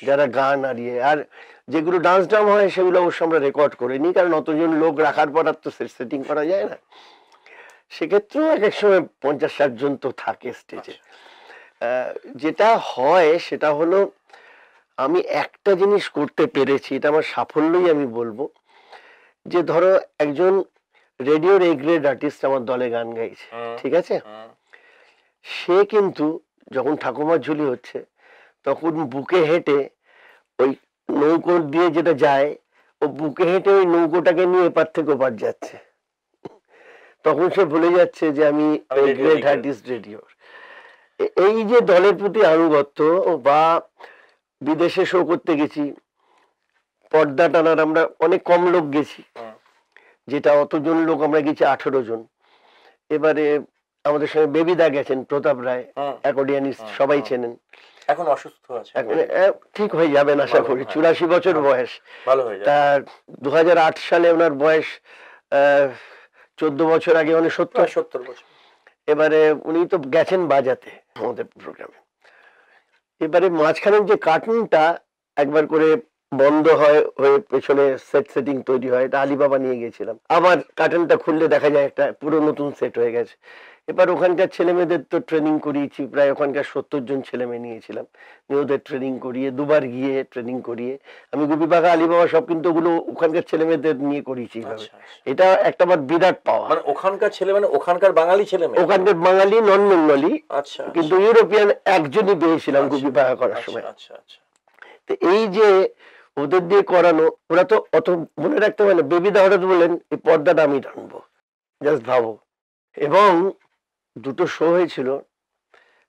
যারা গান আর ইয়ে আর যেগুলো ডান্স ড্রাম হয় সেগুলো অবশ্য আমরা রেকর্ড করে নিই কারণ অতজন লোক রাখার পর আর তো সেটিং করা যায় না। সেক্ষেত্রেও এক এক সময় পঞ্চাশ ষাট জন তো থাকে স্টেজে আহ, যেটা হয় সেটা হলো আমি একটা জিনিস করতে পেরেছি এটা আমার সাফল্যই আমি বলব যে ধরো একজন রেডিওর এ গ্রেড আর্টিস্ট আমার দলে গান গাইছে ঠিক আছে? সে কিন্তু যখন ঠাকুমার ঝুলি হচ্ছে তখন বুকে হেঁটে ওই নৌকো দিয়ে যেটা যায় ও বুকে হেঁটে ওই নৌকোটাকে নিয়ে এপার থেকে ওপার যাচ্ছে। তখন সে ভুলে যাচ্ছে যে আমি গ্রেট। রেডিওর এই যে দলের প্রতি আনুগত্য বা বিদেশে শো করতে গেছি পর্দা টানার আমরা অনেক কম লোক গেছি। যেটা অতজন লোক আমরা গেছি আঠেরো জন। এবারে আমাদের সঙ্গে বেবিদা গেছেন প্রতাপ রায়। অ্যাকর্ডিয়ানিস্ট সবাই চেনেন। এখন অসুস্থ আছে। ঠিক হয়ে যাবেন আশা করি হ্যাঁ। চুরাশি বছর বয়স। ভালো হয়ে যায় তার দু হাজার আট সালে ওনার বয়স চোদ্দ বছর আগে মানে সত্তর। সত্তর বছর। এবারে উনি তো গেছেন বাজাতে আমাদের প্রোগ্রামে। এবারে মাঝখানের যে কার্টুনটা একবার করে বন্ধ হয় হয়ে পেছনে সেট সেটিং তৈরি হয় এটা আলিবাবা নিয়ে গেছিলাম আবার কার্টুনটা খুললে দেখা যায় একটা পুরো নতুন সেট হয়ে গেছে। এবার ওখানকার ছেলে মেয়েদের তো ট্রেনিং করিয়েছি প্রায় ওখানকার সত্তর জন ছেলে মেয়ে নিয়েছিলাম। নিয়ে ওদের ট্রেনিং করিয়ে দুবার গিয়ে ট্রেনিং করিয়ে আমি গুপিবাগা আলিবাবা সব কিন্তু ওগুলো ওখানকার ছেলে মেয়েদের নিয়ে করিয়েছি। আচ্ছা, আচ্ছা। এটা একটা আমার বিরাট পাওয়া মানে ওখানকার ছেলে মানে ওখানকার বাঙালি ছেলে মেয়ে? ওখানকার বাঙালি নন বেঙ্গলি আচ্ছা। কিন্তু ইউরোপিয়ান একজনই পেয়েছিলাম আচ্ছা, গুপিবাগা করার আচ্ছা, সময়। আচ্ছা আচ্ছা। তো এই যে ওদের দিয়ে করানো ওরা তো অত মনে রাখতে পারে না। বেবিদা হঠাৎ বললেন এই পর্দাটা আমি টানবো। জাস্ট ভাবো। এবং দুটো শো হয়েছিল।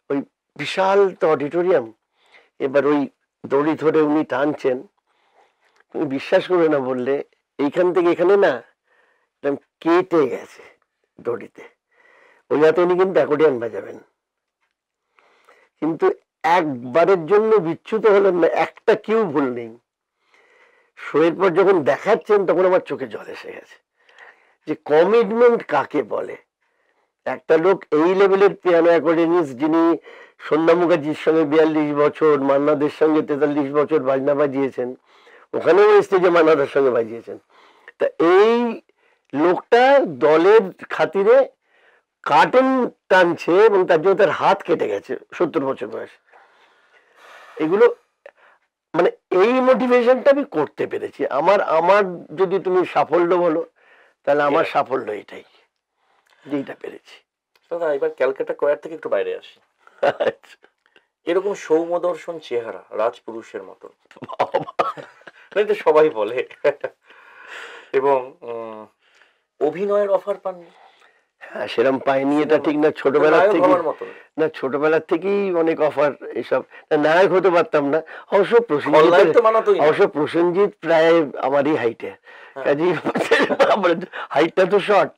ওই বিশাল তো অডিটোরিয়াম এবার ওই দড়ি ধরে উনি টানছেন। তুমি বিশ্বাস করবে না বললে, এইখান থেকে এখানে না কেটে গেছে দড়িতে। ওই হাতে উনি কিন্তু অ্যাকোর্ডিয়ান বাজাবেন। কিন্তু একবারের জন্য বিচ্যুত হলেন না, একটা কিউ ভুল নেই। শোয়ের পর যখন দেখাচ্ছেন, তখন আমার চোখে জল এসে গেছে। যে কমিটমেন্ট কাকে বলে? একটা লোক এই লেভেলের পিয়ানো অ্যাকর্ডিনিস্ট যিনি সন্ধ্যা মুখার্জির সঙ্গে বিয়াল্লিশ বছর মান্নাদের সঙ্গে তেতাল্লিশ বছর বাজনা বাজিয়েছেন ওখানেও স্টেজে মান্নাদের সঙ্গে বাজিয়েছেন। তা এই লোকটা দলের খাতিরে কার্টুন টানছে এবং তার জন্য তার হাত কেটে গেছে সত্তর বছর বয়স। এগুলো মানে এই মোটিভেশনটা আমি করতে পেরেছি। আমার আমার যদি তুমি সাফল্য বলো তাহলে আমার সাফল্য এটাই। যেটা পেরেছি। দাদা এবার ক্যালকাটা কোয়ার থেকে একটু বাইরে আসি। এরকম সৌমদর্শন চেহারা রাজপুরুষের মতন। এটা সবাই বলে। এবং অভিনয়ের অফার পাননি? হ্যাঁ সেরকম পাইনি। এটা ঠিক না ছোটবেলার থেকে না ছোটবেলার থেকেই অনেক অফার এসব। নায়ক হতে পারতাম না। অবশ্য প্রসেনজিৎ। অবশ্য প্রসেনজিৎ প্রায় আমারই হাইটে হ্যাঁ। কাজেই হাইটটা তো শর্ট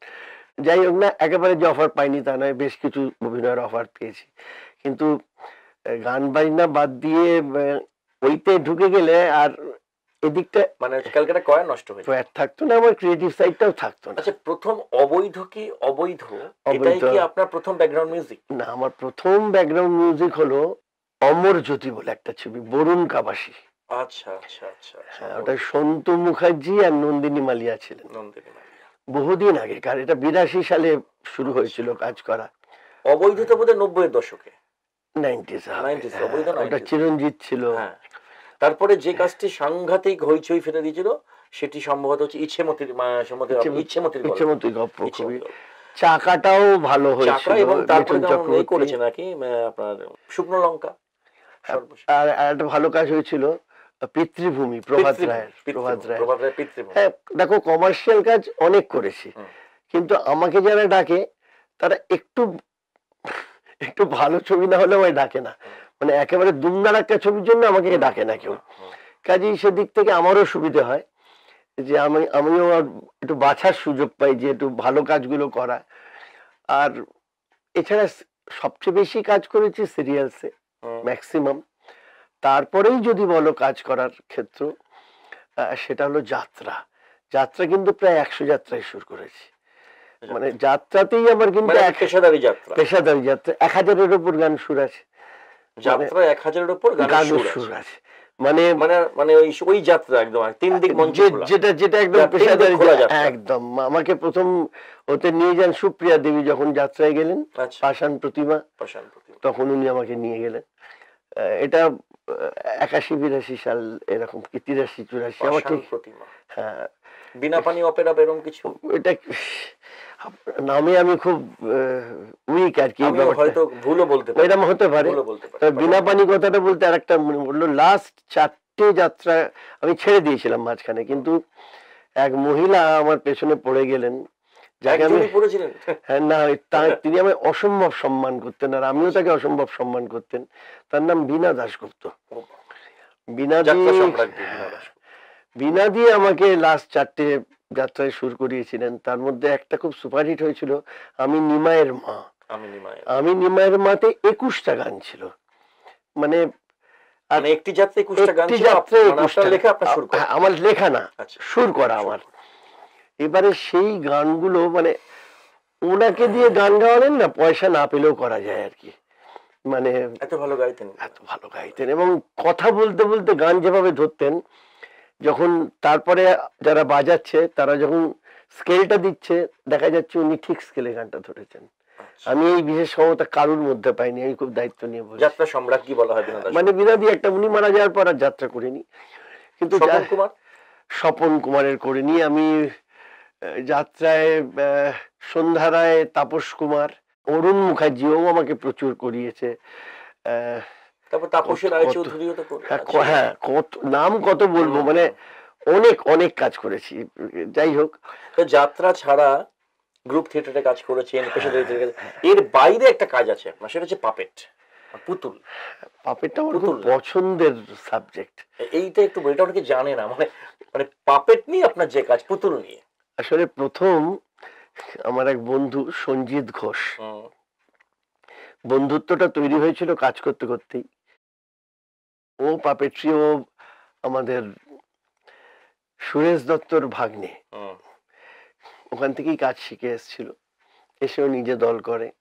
যাই হোক না একেবারে যে অফার পাইনি তা নয় বেশ কিছু অভিনয়ের অফার পেয়েছি। কিন্তু গান বাজনা বাদ দিয়ে ওইতে ঢুকে গেলে আর এদিকটা মানে ক্যালকাটা নষ্ট হয়েছে ফ্যাট থাকতো না আমার ক্রিয়েটিভ সাইডটাও থাকতো না। আচ্ছা প্রথম অবৈধ কি অবৈধ? এটাই। কি আপনার প্রথম ব্যাকগ্রাউন্ড মিউজিক না আমার প্রথম ব্যাকগ্রাউন্ড মিউজিক হলো অমর জ্যোতি বলে একটা ছবি বরুণ কাবাসী। আচ্ছা আচ্ছা আচ্ছা আচ্ছা। হ্যাঁ, ওটা সন্তু মুখার্জি আর নন্দিনী মালিয়া ছিলেন। নন্দিনী। বহুদিন আগে কার এটা বিরাশি সালে শুরু হয়েছিল কাজ করা। অবৈধ তো বোধহয় নব্বই দশকে নাইনটিস 90s, অবৈধ ওটা চিরঞ্জিত ছিল। হ্যাঁ তারপরে যে কাজটি সাংঘাতিক হইচই ফেলে দিয়েছিল সেটি সম্ভবত হচ্ছে ইচ্ছেমতির ইচ্ছেমতির ইচ্ছেমতির গল্প। চাকাটাও ভালো হয়েছিল এবং তারপরে। করেছে নাকি আপনার শুকনো লঙ্কা আর একটা ভালো কাজ হয়েছিল পিতৃভূমি প্রভাত রায়ের প্রভাত রায়। হ্যাঁ দেখো কমার্শিয়াল কাজ অনেক করেছি। কিন্তু আমাকে যারা ডাকে তারা একটু একটু ভালো ছবি না হলে আমায় ডাকে না। মানে একেবারে দুমদার একটা ছবির জন্য আমাকে ডাকে না কেউ। কাজেই সেদিক থেকে আমারও সুবিধে হয় যে আমি আমিও একটু বাছার সুযোগ পাই যে একটু ভালো কাজগুলো করা। আর এছাড়া সবচেয়ে বেশি কাজ করেছি সিরিয়ালসে ম্যাক্সিমাম তারপরেই যদি বলো কাজ করার ক্ষেত্র সেটা হলো যাত্রা। যাত্রা কিন্তু প্রায় একশো যাত্রায় শুরু করেছি। মানে যাত্রাতেই আমার কিন্তু মানে পেশাদারি যাত্রা। পেশাদারি যাত্রা। এক হাজারের ওপর গান সুর আছে। যাত্রা এক হাজারের উপর গানের সুর আছে। মানে মানে মানে ওই ওই যাত্রা একদম তিন দিক মঞ্চ যেটা যেটা একদম পেশাদারি। একদম। আমাকে প্রথম ওতে নিয়ে যান সুপ্রিয়া দেবী যখন যাত্রায় গেলেন আচ্ছা। পাষাণ প্রতিমা। তখন উনি আমাকে নিয়ে গেলেন। আহ, এটা একাশি বিরাশি সাল এরকম কি তিরাশি চুরাশি আমার ঠিক হ্যাঁ। বিনা পানি অপেরা এরকম কিছু? এটা নামে আমি খুব উইক আর কি। হয়তো ভুলও বলতে পারি। এরকম হতে পারি। বিনা পানি কথাটা বলতে আর একটা বলল লাস্ট চারটে যাত্রা আমি ছেড়ে দিয়েছিলাম মাঝখানে কিন্তু এক মহিলা আমার পেছনে পড়ে গেলেন। হ্যাঁ না তিনি আমায় অসম্ভব সম্মান করতেন আর আমিও তাকে অসম্ভব সম্মান করতেন। তার নাম বীণা দাশগুপ্ত। বীণা দিয়ে আমাকে লাস্ট চারটে যাত্রায় সুর করিয়েছিলেন। তার মধ্যে একটা খুব সুপারহিট হয়েছিল আমি নিমায়ের মা। আমি নিমায় নিমায়ের মাতে একুশটা গান ছিল। মানে মানে একটি যাত্রা একুশটা গান মানে হ্যাঁ, আমার লেখা না আচ্ছা। সুর করা আমার। এবারে সেই গানগুলো মানে ওনাকে দিয়ে গান গাওয়ালেন না পয়সা না পেলেও করা যায় আর কি। মানে এত ভালো গাইতেন। এত ভালো গাইতেন এবং কথা বলতে বলতে গান যেভাবে ধরতেন যখন তারপরে যারা বাজাচ্ছে তারা যখন স্কেলটা দিচ্ছে দেখা যাচ্ছে উনি ঠিক স্কেলে গানটা ধরেছেন। আমি এই বিশেষ ক্ষমতা কারুর মধ্যে পাইনি আমি খুব দায়িত্ব নিয়ে বলছি যাত্রা সম্রাট কি বলা হয় মানে বিনাদি একটা উনি মারা যাওয়ার পর আর যাত্রা করিনি। কিন্তু স্বপন কুমার? স্বপন কুমারের করিনি আমি আহ, যাত্রায় সন্ধ্যা রায় তাপস কুমার অরুণ মুখার্জিও আমাকে প্রচুর করিয়েছে। তারপর তাপসের চৌধুরীও তো হ্যাঁ, হ্যাঁ কত নাম কত বলব? মানে অনেক অনেক কাজ করেছি। যাই হোক। তো যাত্রা ছাড়া গ্রুপ থিয়েটারে কাজ করেছেন পেশাদারি এর বাইরে একটা কাজ আছে আপনার সেটা হচ্ছে পাপেট পুতুল। পাপেটটা আমার খুব পছন্দের সাবজেক্ট এইটা একটু এটা অনেকে জানে না মানে মানে পাপেট নিয়ে আপনার যে কাজ পুতুল নিয়ে। আসলে প্রথম আমার এক বন্ধু সঞ্জিত ঘোষ। বন্ধুত্বটা তৈরি হয়েছিল কাজ করতে করতেই। ও পাপেট্রি ও আমাদের সুরেশ দত্তর ভাগ্নে। ওখান থেকেই কাজ শিখে এসেছিল। এসেও নিজে দল করে।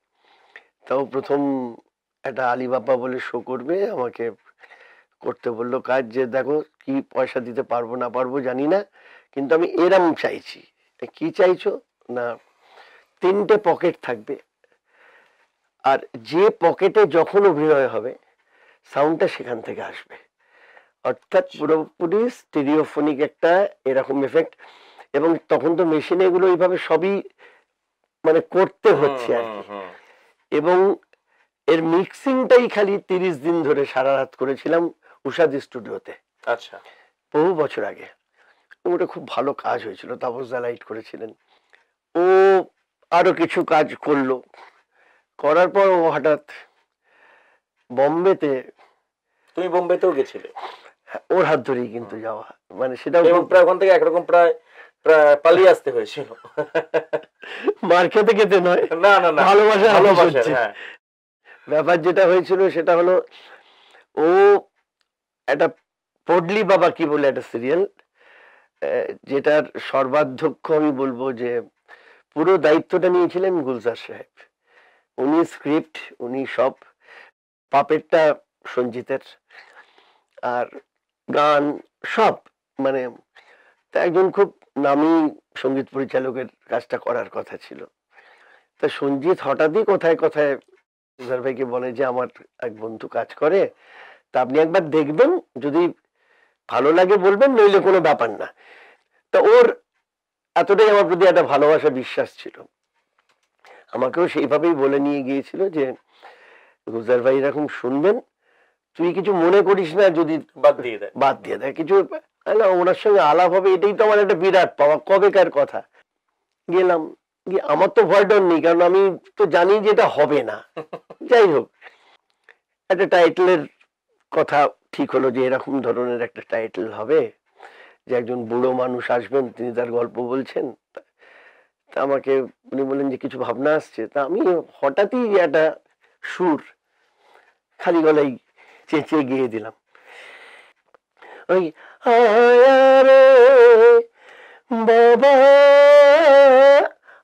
তাও প্রথম একটা আলিবাবা বলে শো করবে আমাকে করতে বলল কাজ যে দেখো কি পয়সা দিতে পারব না পারব জানি না কিন্তু আমি এরম চাইছি। কি চাইছো? না তিনটে পকেট থাকবে। আর যে পকেটে যখন অভিনয় হবে সাউন্ডটা সেখান থেকে আসবে। অর্থাৎ পুরোপুরি স্টেরিওফোনিক একটা এরকম এফেক্ট এবং তখন তো মেশিনে এগুলো এইভাবে সবই মানে করতে হচ্ছে আর কি এবং এর মিক্সিংটাই খালি তিরিশ দিন ধরে সারা রাত করেছিলাম উষাদি স্টুডিওতে আচ্ছা। বহু বছর আগে। ওটা খুব ভালো কাজ হয়েছিল তাপসদা লাইট করেছিলেন। ও আরও কিছু কাজ করল। করার পর ও হঠাৎ বম্বেতে তুমি বোম্বেতেও গেছিলে? ওর হাত ধরেই কিন্তু যাওয়া। মানে সেটা এবং প্রায় ওখান থেকে একরকম প্রায় প্রায় পালিয়ে আসতে হয়েছিল। মার খেতে খেতে নয়। না না না ভালোবাসা ভালোবাসা হ্যাঁ। ব্যাপার যেটা হয়েছিল সেটা হলো ও একটা পডলি বাবা কি বলে একটা সিরিয়াল? যেটার সর্বাধ্যক্ষ আমি বলব যে পুরো দায়িত্বটা নিয়েছিলেন গুলজার সাহেব। উনি স্ক্রিপ্ট উনি সব পাপেরটা সঞ্জিতের। আর গান সব মানে একজন খুব নামী সংগীত পরিচালকের কাজটা করার কথা ছিল। তা সঞ্জিত হঠাৎই কোথায় কোথায় তুষার ভাইকে বলে যে, আমার এক বন্ধু কাজ করে, তা আপনি একবার দেখবেন, যদি ভালো লাগে বলবেন নইলে কোনো ব্যাপার না। তা ওর এতটাই আমার প্রতি একটা ভালোবাসা বিশ্বাস ছিল। আমাকেও সেইভাবেই বলে নিয়ে গিয়েছিল যে গুজার ভাই এরকম শুনবেন তুই কিছু মনে করিস না যদি বাদ দিয়ে দেয়। বাদ দিয়ে দেয়। কিছু না ওনার সঙ্গে আলাপ হবে এটাই তো আমার একটা বিরাট পাওয়া কবেকার কথা। গেলাম গিয়ে আমার তো ভয় ডর নেই কারণ আমি তো জানি যে এটা হবে না। যাই হোক একটা টাইটেলের কথা ঠিক হলো যে এরকম ধরনের একটা টাইটেল হবে যে একজন বুড়ো মানুষ আসবেন, তিনি তার গল্প বলছেন। তা আমাকে উনি বললেন যে কিছু ভাবনা আসছে। তা আমি হঠাৎই একটা সুর খালি গলাই চেঁচিয়ে গিয়ে দিলাম। ওই, আয়া রে বাবা,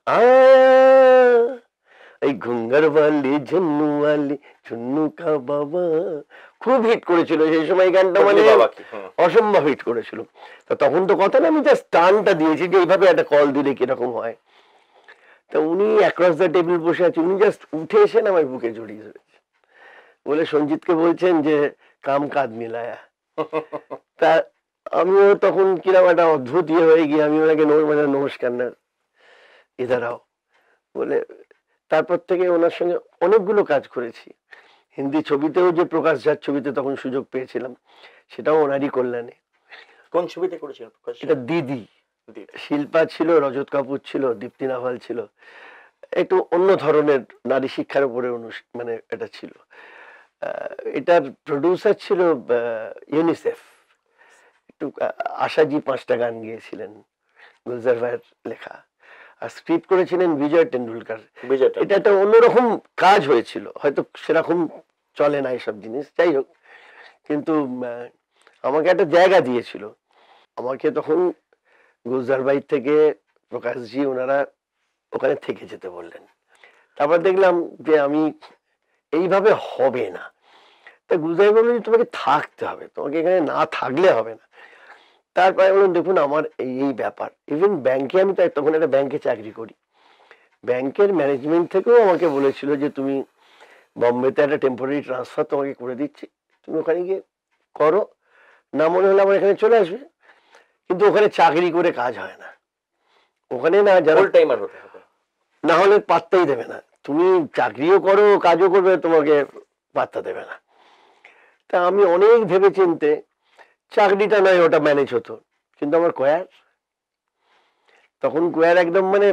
আয়া। এই ঘুঙ্গার বালি ঝুন্নু বালি ঝুন্নু কা বাবা খুব হিট করেছিল। সেই সময় গানটা মানে। অসম্ভব হিট করেছিল। তা তখন তো কথা না আমি জাস্ট টানটা দিয়েছি যে এইভাবে একটা কল দিলে কীরকম হয়। তা উনি অ্যাক্রস দ্য টেবিল বসে আছে উনি জাস্ট উঠে এসে না আমার বুকে জড়িয়ে ধরেছে। বলে সঞ্জিতকে বলছেন যে কাম কাদ মিলায়া। তা আমিও তখন কীরকম একটা অদ্ভুত ইয়ে হয়ে গিয়ে আমি ওনাকে মানে নমস্কার না এদারাও বলে তারপর থেকে ওনার সঙ্গে অনেকগুলো কাজ করেছি। হিন্দি ছবিতেও যে প্রকাশ ঝার ছবিতে তখন সুযোগ পেয়েছিলাম সেটাও ওনারই কল্যাণে। কোন ছবিতে করেছিলেন? এটা দিদি। শিল্পা ছিল রজত কাপুর ছিল দীপ্তি নাভাল ছিল। একটু অন্য ধরনের নারী শিক্ষার উপরে মানে এটা ছিল। এটার প্রডিউসার ছিল ইউনিসেফ। একটু আশাজি পাঁচটা গান গিয়েছিলেন গুলজার ভাইয়ের লেখা। আর স্ক্রিপ্ট করেছিলেন বিজয় টেন্ডুলকার। এটা একটা অন্যরকম কাজ হয়েছিল। হয়তো সেরকম চলে না এসব জিনিস যাই হোক। কিন্তু আমাকে একটা জায়গা দিয়েছিল। আমাকে তখন গুলজার ভাই থেকে প্রকাশজি ওনারা ওখানে থেকে যেতে বললেন। তারপর দেখলাম যে আমি এইভাবে হবে না। তা গুজাই বললেন তোমাকে থাকতে হবে। তোমাকে এখানে না থাকলে হবে না। তারপরে বললাম দেখুন আমার এই এই ব্যাপার। ইভেন ব্যাংকে আমি তো তখন একটা ব্যাংকে চাকরি করি। ব্যাংকের ম্যানেজমেন্ট থেকেও আমাকে বলেছিল যে তুমি বম্বেতে একটা টেম্পোরারি ট্রান্সফার তোমাকে করে দিচ্ছি। তুমি ওখানে গিয়ে করো। না মনে হলে আমার এখানে চলে আসবে। কিন্তু ওখানে চাকরি করে কাজ হয় না। ওখানে না যারা টাইমার হতে হবে। না হলে পাত্তাই দেবে না। তুমি চাকরিও করো কাজও করবে তোমাকে পাত্তা দেবে না। তা আমি অনেক ভেবে চিনতে চাকরিটা নয় ওটা ম্যানেজ হতো। কিন্তু আমার কোয়ার তখন কোয়ার একদম মানে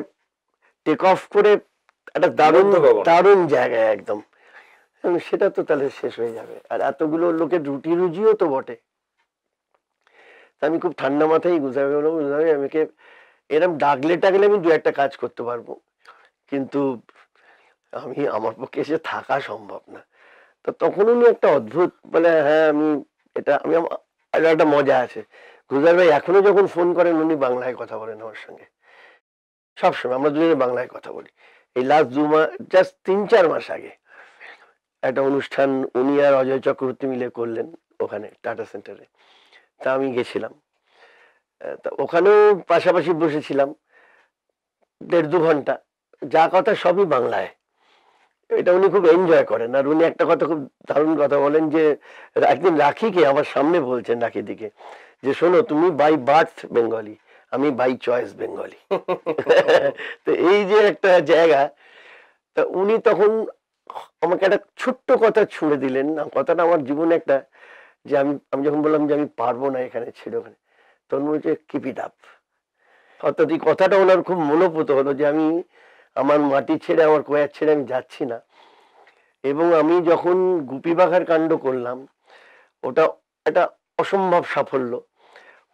টেক অফ করে একটা দারুণ দারুণ জায়গায় একদম। সেটা তো তাহলে শেষ হয়ে যাবে। আর এতগুলো লোকের রুটি রুজিও তো বটে। আমি খুব ঠান্ডা মাথায় গুজাবে গুজাবে আমাকে এরকম ডাকলে টাকলে আমি দু একটা কাজ করতে পারব। কিন্তু আমি আমার পক্ষে এসে থাকা সম্ভব না। তো তখন উনি একটা অদ্ভুত বলে হ্যাঁ আমি এটা আমি আর একটা মজা আছে। গুজার ভাই, এখনও যখন ফোন করেন, উনি বাংলায় কথা বলেন আমার সঙ্গে। সবসময় আমরা দুজনে বাংলায় কথা বলি। এই লাস্ট দু মাস জাস্ট তিন, চার মাস আগে একটা অনুষ্ঠান উনি আর অজয় চক্রবর্তী মিলে করলেন ওখানে টাটা সেন্টারে তা আমি গেছিলাম। তা ওখানেও পাশাপাশি বসেছিলাম। দেড় দু ঘণ্টা। যা কথা সবই বাংলায়। এটা উনি খুব এনজয় করেন। আর উনি একটা কথা খুব দারুণ কথা বলেন যে একদিন রাখিকে আমার সামনে বলছেন রাখি দিকে যে শোনো তুমি বাই বার্থ বেঙ্গলি আমি বাই চয়েস বেঙ্গলি তো এই যে একটা জায়গা তা উনি তখন আমাকে একটা ছোট্ট কথা ছুঁড়ে দিলেন। না কথাটা আমার জীবনে একটা যে আমি আমি যখন বললাম যে আমি পারব না এখানে ছেড়ে ওখানে তখন বলছে কিপ ইট আপ অর্থাৎ এই কথাটা ওনার খুব মনোপুত হলো যে আমি আমার মাটি ছেড়ে, আমার কোয়ার ছেড়ে আমি যাচ্ছি না। এবং আমি যখন গুপি বাঘার কাণ্ড করলাম, ওটা একটা অসম্ভব সাফল্য।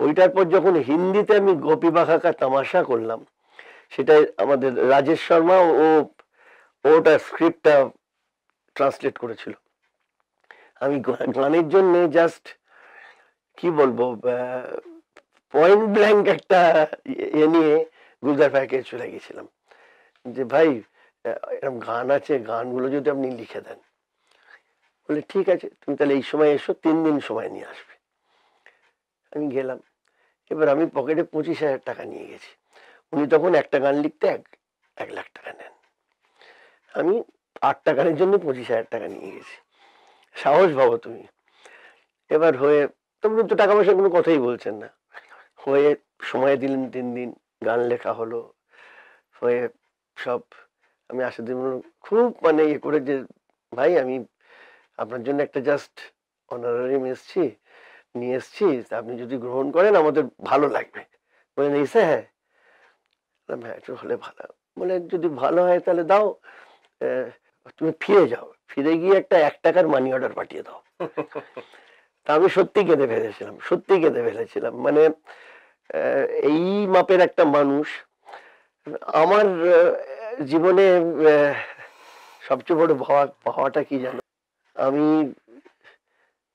ওইটার পর যখন হিন্দিতে আমি গোপী বাঘা কা তামাশা করলাম সেটা আমাদের রাজেশ শর্মা ও ওটা স্ক্রিপ্টটা ট্রান্সলেট করেছিল। আমি গানের জন্য জাস্ট কি বলব পয়েন্ট ব্ল্যাঙ্ক একটা ইয়ে- ইয়ে নিয়ে গুলজার ভাইকে চলে গেছিলাম। যে ভাই এরকম গান আছে, গানগুলো যদি আপনি লিখে দেন। বলে, ঠিক আছে, তুমি তাহলে এই সময় এসো, তিন দিন সময় নিয়ে আসবে। আমি গেলাম। এবার আমি পকেটে পঁচিশ হাজার টাকা নিয়ে গেছি। উনি তখন একটা গান লিখতে এক এক লাখ টাকা নেন। আমি আটটা গানের জন্য পঁচিশ হাজার টাকা নিয়ে গেছি। সাহস ভাবো তুমি। এবার হয়ে তখন তো টাকা পয়সার কোনো কথাই বলছেন না। হয়ে, সময় দিলেন তিন দিন, গান লেখা হলো। হয়ে সব আমি বললাম, খুব মানে ইয়ে করে যে ভাই আমি আপনার জন্য একটা জাস্ট অনারারিম এসছি নিয়ে এসছি। তা আপনি যদি গ্রহণ করেন আমাদের ভালো লাগবে। বলেন এসে হ্যাঁ। হ্যাঁ একটু হলে ভালো। বলে যদি ভালো হয় তাহলে দাও তুমি ফিরে যাও। ফিরে গিয়ে একটা এক টাকার মানি অর্ডার পাঠিয়ে দাও। তা আমি সত্যি কেঁদে ফেলেছিলাম সত্যি কেঁদে ফেলেছিলাম। মানে এই মাপের একটা মানুষ আমার জীবনে সবচেয়ে বড় ভাবা পাওয়াটা কি জানো? আমি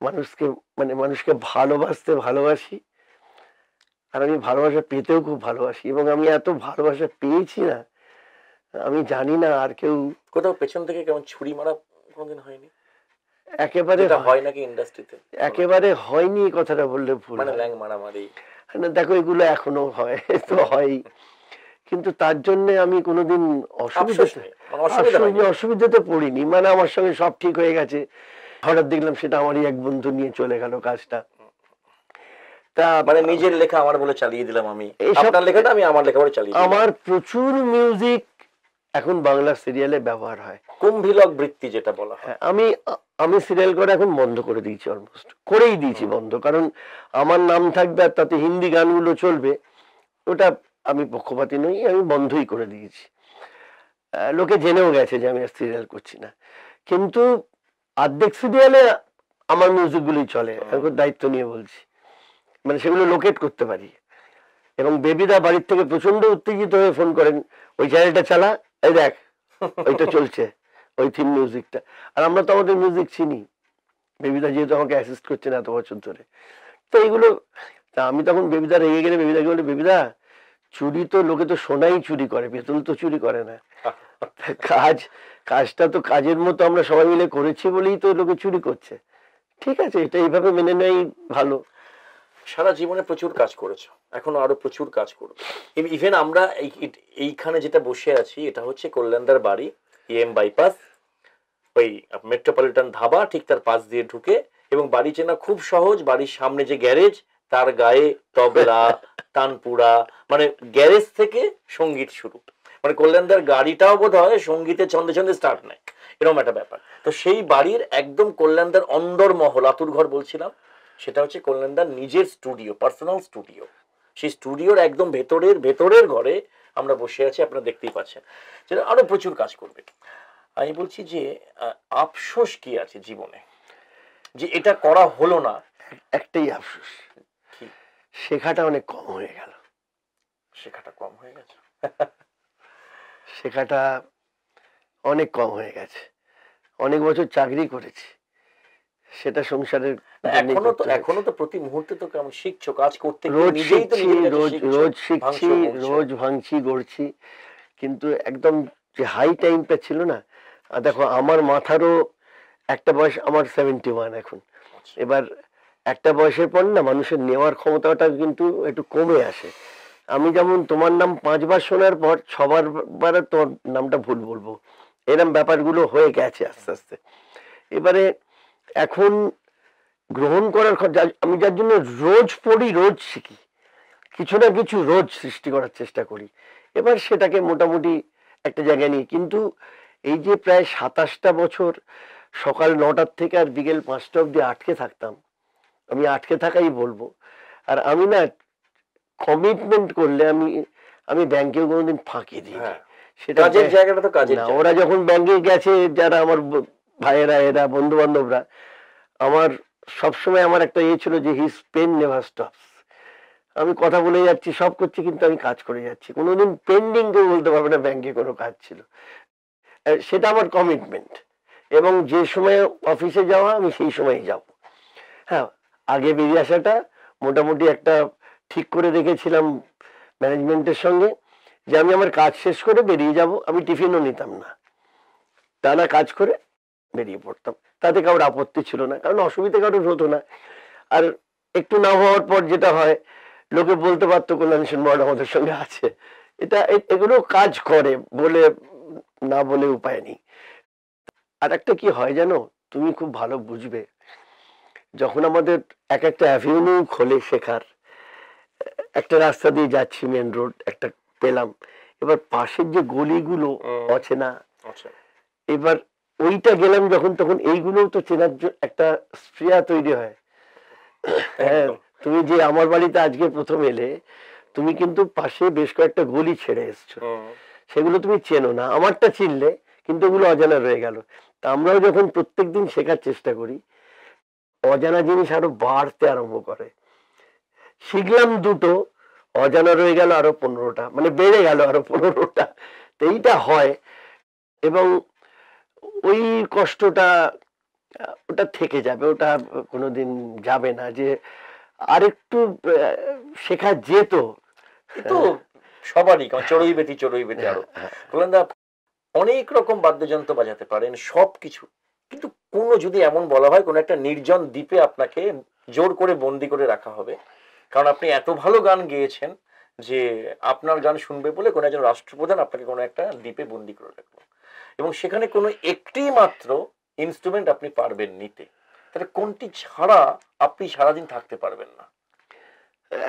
মানুষকে মানে মানুষকে ভালোবাসতে ভালোবাসি আর আমি ভালোবাসা পেতেও খুব ভালোবাসি এবং আমি এত ভালোবাসা পেয়েছি না আমি জানি না আর কেউ কোথাও পেছন থেকে কেমন ছুরি মারা কোনোদিন হয়নি? একেবারে হয়- নাকি ইন্ডাস্ট্রিতে একেবারে হয়নি কথাটা বললে ভুল মানে। ল্যাং মারামারি। না দেখো এগুলো এখনও হয় তো হয়। কিন্তু তার জন্য আমি কোনোদিন অসুবিধা মানে অসুবিধা অসুবিধাতে পড়িনি। মানে আমার সঙ্গে সব ঠিক হয়ে গেছে। হঠাৎ দেখলাম সেটা আমারই এক বন্ধু নিয়ে চলে গেল কাজটা। তা মানে নিজের লেখা আমার বলে চালিয়ে দিলাম আমি। আপনার লেখাটা আমি আমার লেখা বলে চালিয়ে আমার প্রচুর মিউজিক এখন বাংলা সিরিয়ালে ব্যবহার হয়। কুম্ভিলক বৃত্তি যেটা বলা হয়। হ্যাঁ, আমি আমি সিরিয়াল করা এখন বন্ধ করে দিয়েছি অলমোস্ট করেই দিয়েছি বন্ধ। কারণ আমার নাম থাকবে আর তাতে হিন্দি গানগুলো চলবে। ওটা আমি পক্ষপাতী নই আমি বন্ধই করে দিয়েছি। লোকে জেনেও গেছে যে আমি আর সিরিয়াল করছি না। কিন্তু অর্ধেক সিরিয়ালে আমার মিউজিকগুলোই চলে দায়িত্ব নিয়ে বলছি। মানে সেগুলো লোকেট করতে পারি। এবং বেবিদা বাড়ির থেকে প্রচণ্ড উত্তেজিত হয়ে ফোন করেন ওই চ্যানেলটা চালা এই দেখ ওইটা চলছে ওই থিম মিউজিকটা আর আমরা তো আমাদের মিউজিক চিনি। বেবিদা যেহেতু আমাকে অ্যাসিস্ট করছে না এত বছর ধরে। তো এইগুলো তা আমি তখন বেবিদা রেগে গেলে বেবিদাকে বলি বেবিদা চুরি তো লোকে তো সোনাই চুরি করে বেতন তো চুরি করে না। কাজ, কাজটা তো কাজের মতো আমরা সবাই মিলে করেছি বলেই তো লোকে চুরি করছে। ঠিক আছে, এটা এইভাবে মেনে নেওয়াই ভালো। সারা জীবনে প্রচুর কাজ করেছ, এখনও আরও প্রচুর কাজ করবে। ইভেন আমরা এই- এই- এইখানে যেটা বসে আছি, এটা হচ্ছে কল্যাণদার বাড়ি ইএম বাইপাস ওই মেট্রোপলিটন ধাবা ঠিক তার পাশ দিয়ে ঢুকে, এবং বাড়ি চেনা খুব সহজ, বাড়ির সামনে যে গ্যারেজ তার গায়ে তবলা, তানপুরা মানে গ্যারেজ থেকে সংগীত শুরু। মানে কল্যাণদার গাড়িটাও বোধ হয় সঙ্গীতের ছন্দে ছন্দে স্টার্ট নেয়। এরকম একটা ব্যাপার। তো সেই বাড়ির একদম কল্যাণদার অন্দর মহল, আতুর ঘর বলছিলাম, সেটা হচ্ছে কল্যাণদার নিজের স্টুডিও পার্সোনাল স্টুডিও সেই স্টুডিওর একদম ভেতরের ভেতরের ঘরে আমরা বসে আছি, আপনারা দেখতেই পাচ্ছেন। যেটা আরও প্রচুর কাজ করবে। আমি বলছি যে আফসোস কি আছে জীবনে? যে এটা করা হলো না। একটাই আফসোস? শেখাটা অনেক কম হয়ে গেল। শেখাটা কম হয়ে গেছে? শেখাটা অনেক কম হয়ে গেছে। অনেক বছর চাকরি করেছি। সেটা সংসারের এখনও তো এখনও তো প্রতি মুহূর্তে তো কেমন শিখছো কাজ করতে রোজ শিখছি রোজ রোজ শিখছি রোজ ভাঙছি গড়ছি। কিন্তু একদম যে হাই টাইমটা ছিল না আর দেখো আমার মাথারও একটা বয়স আমার সেভেন্টি ওয়ান এখন। আচ্ছা। এবার একটা বয়সের পর না মানুষের নেওয়ার ক্ষমতাটা কিন্তু একটু কমে আসে। আমি যেমন তোমার নাম পাঁচবার শোনার পর ছবার বার তোর নামটা ভুল বলব। এরম ব্যাপারগুলো হয়ে গেছে আস্তে আস্তে। এবারে এখন গ্রহণ করার আমি যার জন্য রোজ পড়ি, রোজ শিখি। কিছু না কিছু রোজ সৃষ্টি করার চেষ্টা করি। এবার সেটাকে মোটামুটি একটা জায়গায় নিয়ে কিন্তু এই যে প্রায় সাতাশটা বছর সকাল নটার থেকে আর বিকেল পাঁচটা অবধি আটকে থাকতাম আমি আটকে থাকাই বলব। আর আমি না কমিটমেন্ট করলে আমি আমি ব্যাংকেও কোনোদিন ফাঁকি দিই হ্যাঁ। সেটা কাজের জায়গাটা তো কাজের না ওরা যখন ব্যাংকে গেছে যারা আমার ভাইয়েরা এরা বন্ধু বান্ধবরা আমার সবসময় আমার একটা ইয়ে ছিল যে হিস পেন নেভার স্টপস আমি কথা বলে যাচ্ছি সব করছি কিন্তু আমি কাজ করে যাচ্ছি। কোনোদিন পেন্ডিং কেউ বলতে পারবে না ব্যাংকে কোনো কাজ ছিল। সেটা আমার কমিটমেন্ট এবং যে সময় অফিসে যাওয়া আমি সেই সময়ই যাব। হ্যাঁ আগে বেরিয়ে আসাটা মোটামুটি একটা ঠিক করে রেখেছিলাম ম্যানেজমেন্টের সঙ্গে যে আমি আমার কাজ শেষ করে বেরিয়ে যাব, আমি টিফিনও নিতাম না। টানা কাজ করে বেরিয়ে পড়তাম। তাতে কারোর আপত্তি ছিল না, কারণ অসুবিধা কারোর হতো না। আর একটু না হওয়ার পর যেটা হয়, লোকে বলতে পারতো কল্যাণ সেনবর্ড আমাদের সঙ্গে আছে। এটা এগুলো কাজ করে বলে, না বলে উপায় নেই। আর একটা কি হয় জানো? তুমি খুব ভালো বুঝবে। যখন আমাদের এক একটা অ্যাভিনিউ খোলে শেখার একটা রাস্তা দিয়ে যাচ্ছি মেন রোড একটা পেলাম এবার পাশের যে গলিগুলো হুম। অচেনা আচ্ছা। এবার ওইটা গেলাম যখন তখন এইগুলোও তো চেনার একটা স্প্রিয়া তৈরি হয়। হ্যাঁ তুমি যে আমার বাড়িতে আজকে প্রথম এলে তুমি কিন্তু পাশে বেশ কয়েকটা গলি ছেড়ে এসছো। সেগুলো তুমি চেনো না আমারটা চিনলে কিন্তু ওগুলো অজানা রয়ে গেল। তা আমরাও যখন প্রত্যেকদিন শেখার চেষ্টা করি অজানা জিনিস আরও বাড়তে আরম্ভ করে। শিখলাম দুটো অজানা রয়ে গেল আরও পনেরোটা মানে বেড়ে গেল আরও পনেরোটা। তো এইটা হয় এবং ওই কষ্টটা ওটা থেকে যাবে ওটা কোনোদিন যাবে না যে আরেকটু শেখা যেত। তো সবারই চড়ুই বেতি চড়ুই বেতি আরও। কল্যাণদা অনেক রকম বাদ্যযন্ত্র বাজাতে পারেন সব কিছু কিন্তু কোনো যদি এমন বলা হয় কোনো একটা নির্জন দ্বীপে আপনাকে জোর করে বন্দি করে রাখা হবে। কারণ আপনি এত ভালো গান গেয়েছেন যে আপনার গান শুনবে বলে কোনো একজন রাষ্ট্রপ্রধান আপনাকে কোনো একটা দ্বীপে বন্দি করে রাখল এবং সেখানে কোনো একটি মাত্র ইনস্ট্রুমেন্ট আপনি পারবেন নিতে। তাহলে কোনটি ছাড়া আপনি সারাদিন থাকতে পারবেন না?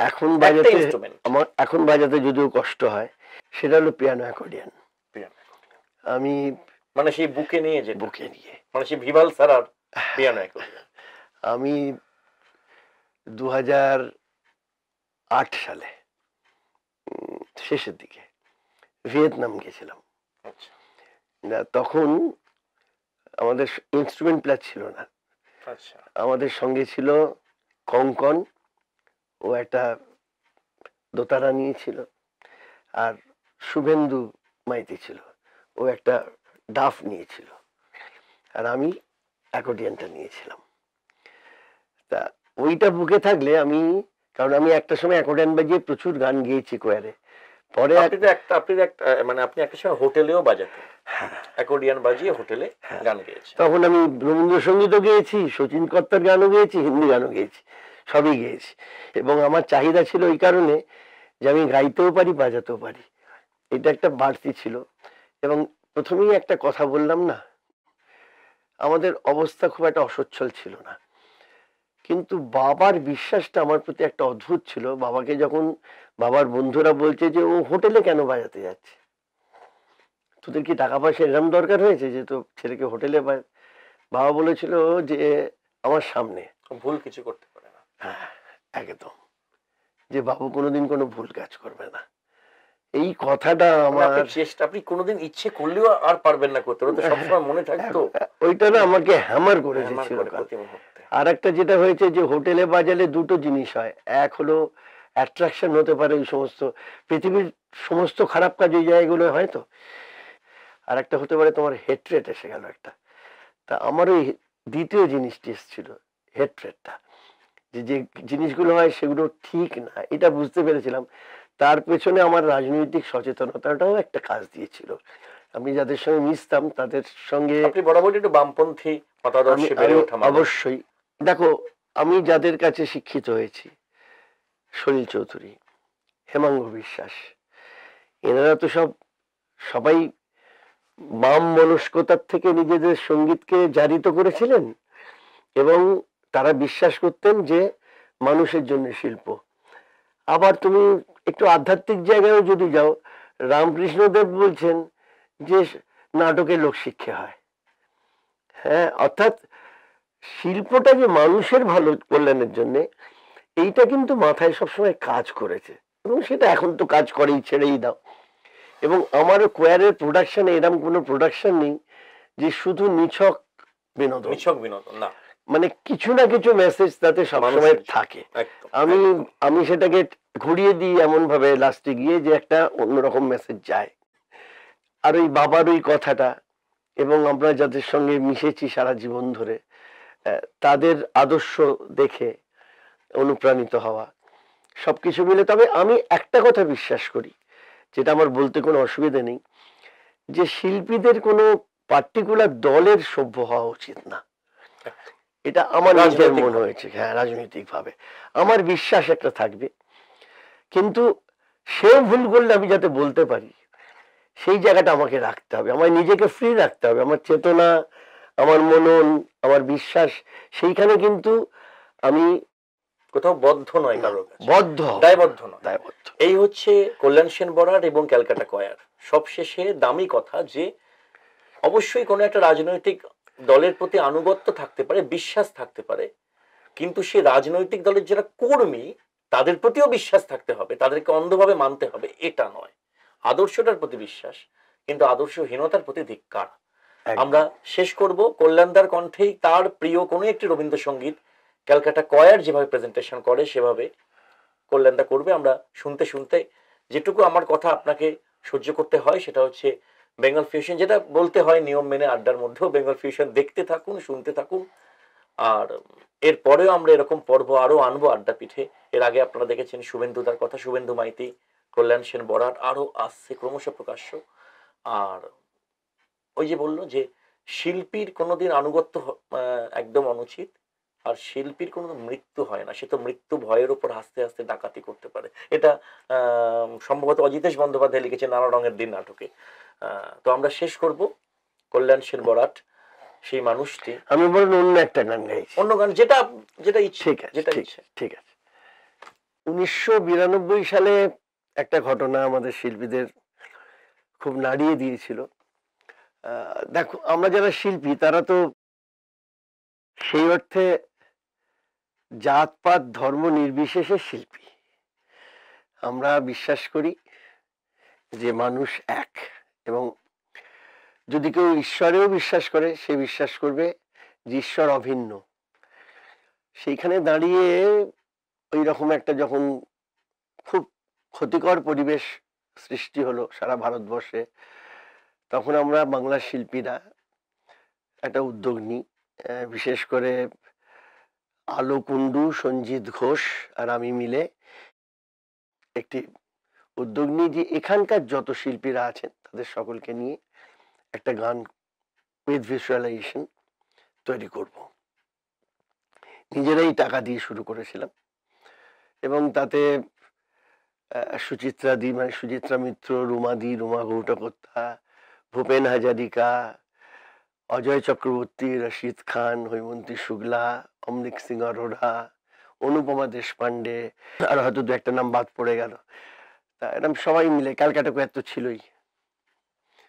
এখন বাজাতে ইনস্ট্রুমেন্ট আমার এখন বাজাতে যদিও কষ্ট হয় সেটা হলো পিয়ানো অ্যাকর্ডিয়ান আমি মানে সেই বুকে নিয়ে যে বুকে নিয়ে। মানে সেই ভিভাল সারার পিয়ানো আমি দু হাজার আট সালে শেষের দিকে ভিয়েতনাম গেছিলাম। আচ্ছা। না, তখন আমাদের ইনস্ট্রুমেন্ট প্লেয়ার ছিল না। আচ্ছা। আমাদের সঙ্গে ছিল কঙ্কন ও একটা দোতারা নিয়েছিল আর শুভেন্দু মাইতি ছিল। ও একটা ডাফ নিয়েছিল। আর আমি অ্যাকোডিয়ানটা নিয়েছিলাম। তা ওইটা বুকে থাকলে আমি কারণ আমি একটা সময় অ্যাকোডিয়ান বাজিয়ে প্রচুর গান গেয়েছি কোয়ারে পরে আপনি একটা আপনি একটা মানে আপনি একটা সময় হোটেলেও বাজাতেন। হ্যাঁ। অ্যাকর্ডিয়ান বাজিয়ে হোটেলে গান গেয়েছেন। তখন আমি রবীন্দ্রসঙ্গীতও গেয়েছি শচীন কর্তার গানও গেয়েছি হিন্দি গানও গেয়েছি সবই গেয়েছি। এবং আমার চাহিদা ছিল এই কারণে যে আমি গাইতেও পারি বাজাতেও পারি। এটা একটা বাড়তি ছিল। এবং প্রথমেই একটা কথা বললাম না? আমাদের অবস্থা খুব একটা অসচ্ছল ছিল না। কিন্তু বাবার বিশ্বাসটা আমার প্রতি একটা অদ্ভুত ছিল। বাবাকে যখন বাবার বন্ধুরা বলছে যে ও হোটেলে কেন বাজাতে যাচ্ছে? তোদের কি টাকা পয়সা এরম দরকার হয়েছে যে তো ছেলেকে হোটেলে বাবা বলেছিল যে আমার সামনে। ভুল কিছু করতে পারে না। হ্যাঁ একদম। যে বাবু কোনোদিন কোনো ভুল কাজ করবে না। এই কথাটা আমার চেষ্টা আপনি কোনোদিন ইচ্ছে করলেও আর পারবেন না করতে ওটা তো সবসময় মনে থাকতো। ওইটা না আমাকে হ্যামার করে চিরকাল আর একটা যেটা হয়েছে যে হোটেলে বাজালে দুটো জিনিস হয়। এক হলো অ্যাট্রাকশন হতে পারে ওই সমস্ত পৃথিবীর সমস্ত খারাপ কাজ ওই জায়গাগুলো হয় তো? আর একটা হতে পারে তোমার হেট্রেট এসে গেল একটা। তা আমার ওই দ্বিতীয় জিনিসটি এসেছিল হেট্রেটটা যে যে জিনিসগুলো হয় সেগুলো ঠিক না এটা বুঝতে পেরেছিলাম। তার পেছনে আমার রাজনৈতিক সচেতনতাটাও একটা কাজ দিয়েছিল। আমি যাদের সঙ্গে মিশতাম তাদের সঙ্গে একটু বামপন্থী। অবশ্যই। দেখো আমি যাদের কাছে শিক্ষিত হয়েছি সলিল চৌধুরী হেমাঙ্গ বিশ্বাস এনারা তো সব সবাই বাম মনস্কতার থেকে নিজেদের সঙ্গীতকে জারিত করেছিলেন এবং তারা বিশ্বাস করতেন যে মানুষের জন্য শিল্প। আবার তুমি একটু আধ্যাত্মিক জায়গায়ও যদি যাও রামকৃষ্ণদেব বলছেন যে নাটকে লোকশিক্ষা হয়। হ্যাঁ অর্থাৎ শিল্পটা যে মানুষের ভালো কল্যাণের জন্য, এইটা কিন্তু মাথায় সবসময় কাজ করেছে। এবং সেটা এখন তো কাজ করেই, ছেড়েই দাও। এবং আমার কোয়ারের প্রোডাকশনে এরকম কোনো প্রোডাকশন নেই যে শুধু নিছক বিনোদন। নিছক বিনোদন, না। মানে কিছু না কিছু মেসেজ তাতে সবসময়। থাকে। আমি আমি সেটাকে ঘুরিয়ে দিই এমন ভাবে লাস্টে গিয়ে যে একটা অন্যরকম মেসেজ যায়। আর ওই বাবার ওই কথাটা এবং আমরা যাদের সঙ্গে মিশেছি সারা জীবন ধরে তাদের আদর্শ দেখে অনুপ্রাণিত হওয়া সবকিছু মিলে। তবে আমি একটা কথা বিশ্বাস করি যেটা আমার বলতে কোনো অসুবিধা নেই যে শিল্পীদের কোনো পার্টিকুলার দলের সভ্য হওয়া উচিত না। এটা আমার নিজের মনে হয়েছে হ্যাঁ রাজনৈতিক ভাবে আমার বিশ্বাস একটা থাকবে। কিন্তু সেও ভুল করলে আমি যাতে বলতে পারি সেই জায়গাটা আমাকে রাখতে হবে। আমার নিজেকে ফ্রি রাখতে হবে। আমার চেতনা আমার মনন আমার বিশ্বাস সেইখানে কিন্তু আমি কোথাও বদ্ধ নয় কারোর কাছে। বদ্ধ দায়বদ্ধ নয়। দায়বদ্ধ। এই হচ্ছে কল্যাণ সেন বরাট এবং ক্যালকাটা কয়ার। সবশেষে দামি কথা যে অবশ্যই কোনো একটা রাজনৈতিক দলের প্রতি আনুগত্য থাকতে পারে বিশ্বাস থাকতে পারে কিন্তু সে রাজনৈতিক দলের যারা কর্মী তাদের প্রতিও বিশ্বাস থাকতে হবে তাদেরকে অন্ধভাবে মানতে হবে এটা নয়। আদর্শটার প্রতি বিশ্বাস কিন্তু আদর্শহীনতার প্রতি ধিক্কার। আমরা শেষ করব কল্যাণদার কণ্ঠেই তার প্রিয় কোনো একটি রবীন্দ্রসঙ্গীত ক্যালকাটা কয়ার যেভাবে প্রেজেন্টেশন করে সেভাবে কল্যাণদা করবে। আমরা শুনতে শুনতে যেটুকু আমার কথা আপনাকে সহ্য করতে হয় সেটা হচ্ছে বেঙ্গল ফিউশন যেটা বলতে হয়, নিয়ম মেনে আড্ডার মধ্যেও বেঙ্গল ফিউশন দেখতে থাকুন, শুনতে থাকুন। আর এর পরেও আমরা এরকম পর্ব আরও আনব আড্ডা পিঠে এর আগে আপনারা দেখেছেন শুভেন্দু শুভেন্দুদার কথা শুভেন্দু মাইতি, কল্যাণ সেন বরাট, আরও আসছে ক্রমশ প্রকাশ্য। আর ওই যে বলল যে, শিল্পীর কোনোদিন আনুগত্য একদম অনুচিত। আর শিল্পীর কোনো মৃত্যু হয় না। সে তো মৃত্যু ভয়ের উপর হাসতে হাসতে ডাকাতি করতে পারে। এটা সম্ভবত অজিতেশ বন্দ্যোপাধ্যায় লিখেছে নানা রঙের দিন নাটকে। তো আমরা শেষ করব। কল্যাণ সেন বরাট সেই মানুষটি। আমি বরং অন্য একটা গান গাইছি। অন্য গান যেটা যেটা ইচ্ছে যেটা ইচ্ছে। ঠিক আছে। উনিশশো বিরানব্বই সালে একটা ঘটনা আমাদের শিল্পীদের খুব নাড়িয়ে দিয়েছিল। দেখো আমরা যারা শিল্পী তারা তো সেই অর্থে জাতপাত ধর্ম নির্বিশেষে শিল্পী। আমরা বিশ্বাস করি যে মানুষ এক। এবং যদি কেউ ঈশ্বরেও বিশ্বাস করে, সে বিশ্বাস করবে যে ঈশ্বর অভিন্ন। সেইখানে দাঁড়িয়ে ওই রকম একটা যখন খুব ক্ষতিকর পরিবেশ সৃষ্টি হলো সারা ভারতবর্ষে, তখন আমরা বাংলা শিল্পীরা একটা উদ্যোগ নিই বিশেষ করে আলো কুণ্ডু সঞ্জিত ঘোষ আর আমি মিলে একটি উদ্যোগ নিয়ে যে এখানকার যত শিল্পীরা আছেন, তাদের সকলকে নিয়ে একটা গান উইথ ভিজুয়ালাইজেশন তৈরি করব। নিজেরাই টাকা দিয়ে শুরু করেছিলাম এবং তাতে সুচিত্রা দি মানে সুচিত্রা মিত্র, রুমা দি, রুমা গৌটকর্তা ভূপেন হাজারিকা, অজয় চক্রবর্তী, রশিদ খান, হৈমন্তী শুক্লা অমরিক সিং অরোরা অনুপমা দেশপান্ডে আর হয়তো দু একটা নাম বাদ পড়ে গেল। তা এরকম সবাই মিলে ক্যালকাটা কোয়ার তো ছিলই।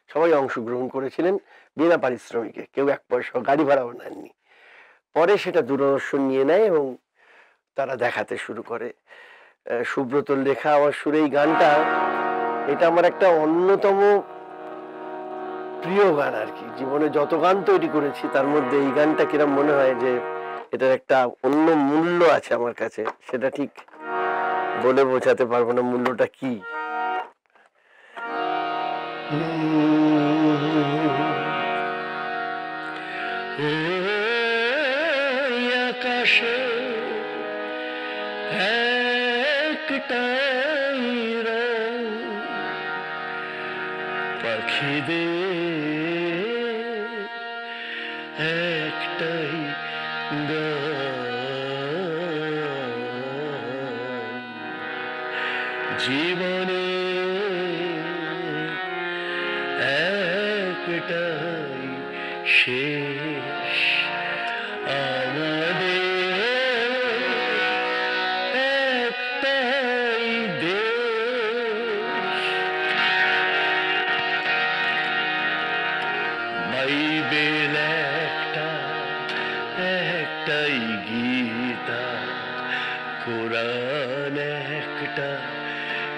সবাই অংশগ্রহণ করেছিলেন বিনা পারিশ্রমিকে কেউ এক পয়সা গাড়ি ভাড়াও নেননি। পরে সেটা দূরদর্শন নিয়ে নেয় এবং তারা দেখাতে শুরু করে। আহ, সুব্রতর লেখা আমার সুরে এই গানটা এটা আমার একটা অন্যতম প্রিয় গান আর কি। জীবনে যত গান তৈরি করেছি তার মধ্যে এই গানটা কিরম মনে হয় যে এটার একটা অন্য মূল্য আছে আমার কাছে। সেটা ঠিক বলে বোঝাতে পারব না মূল্যটা কি। আকাশে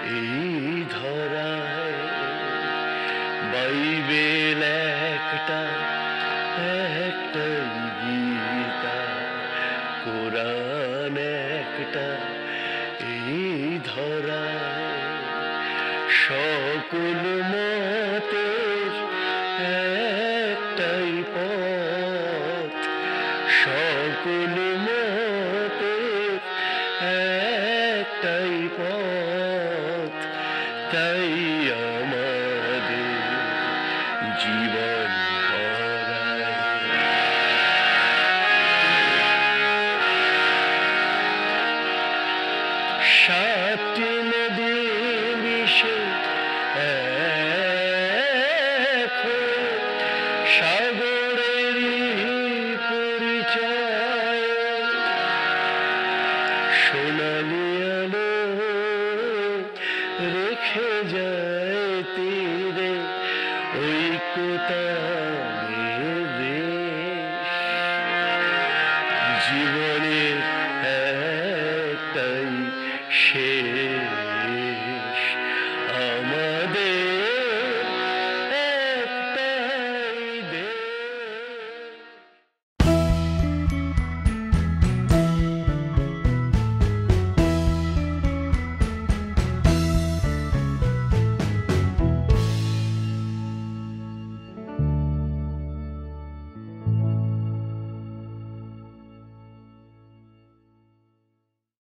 এই ধরায় বাইবেল একটা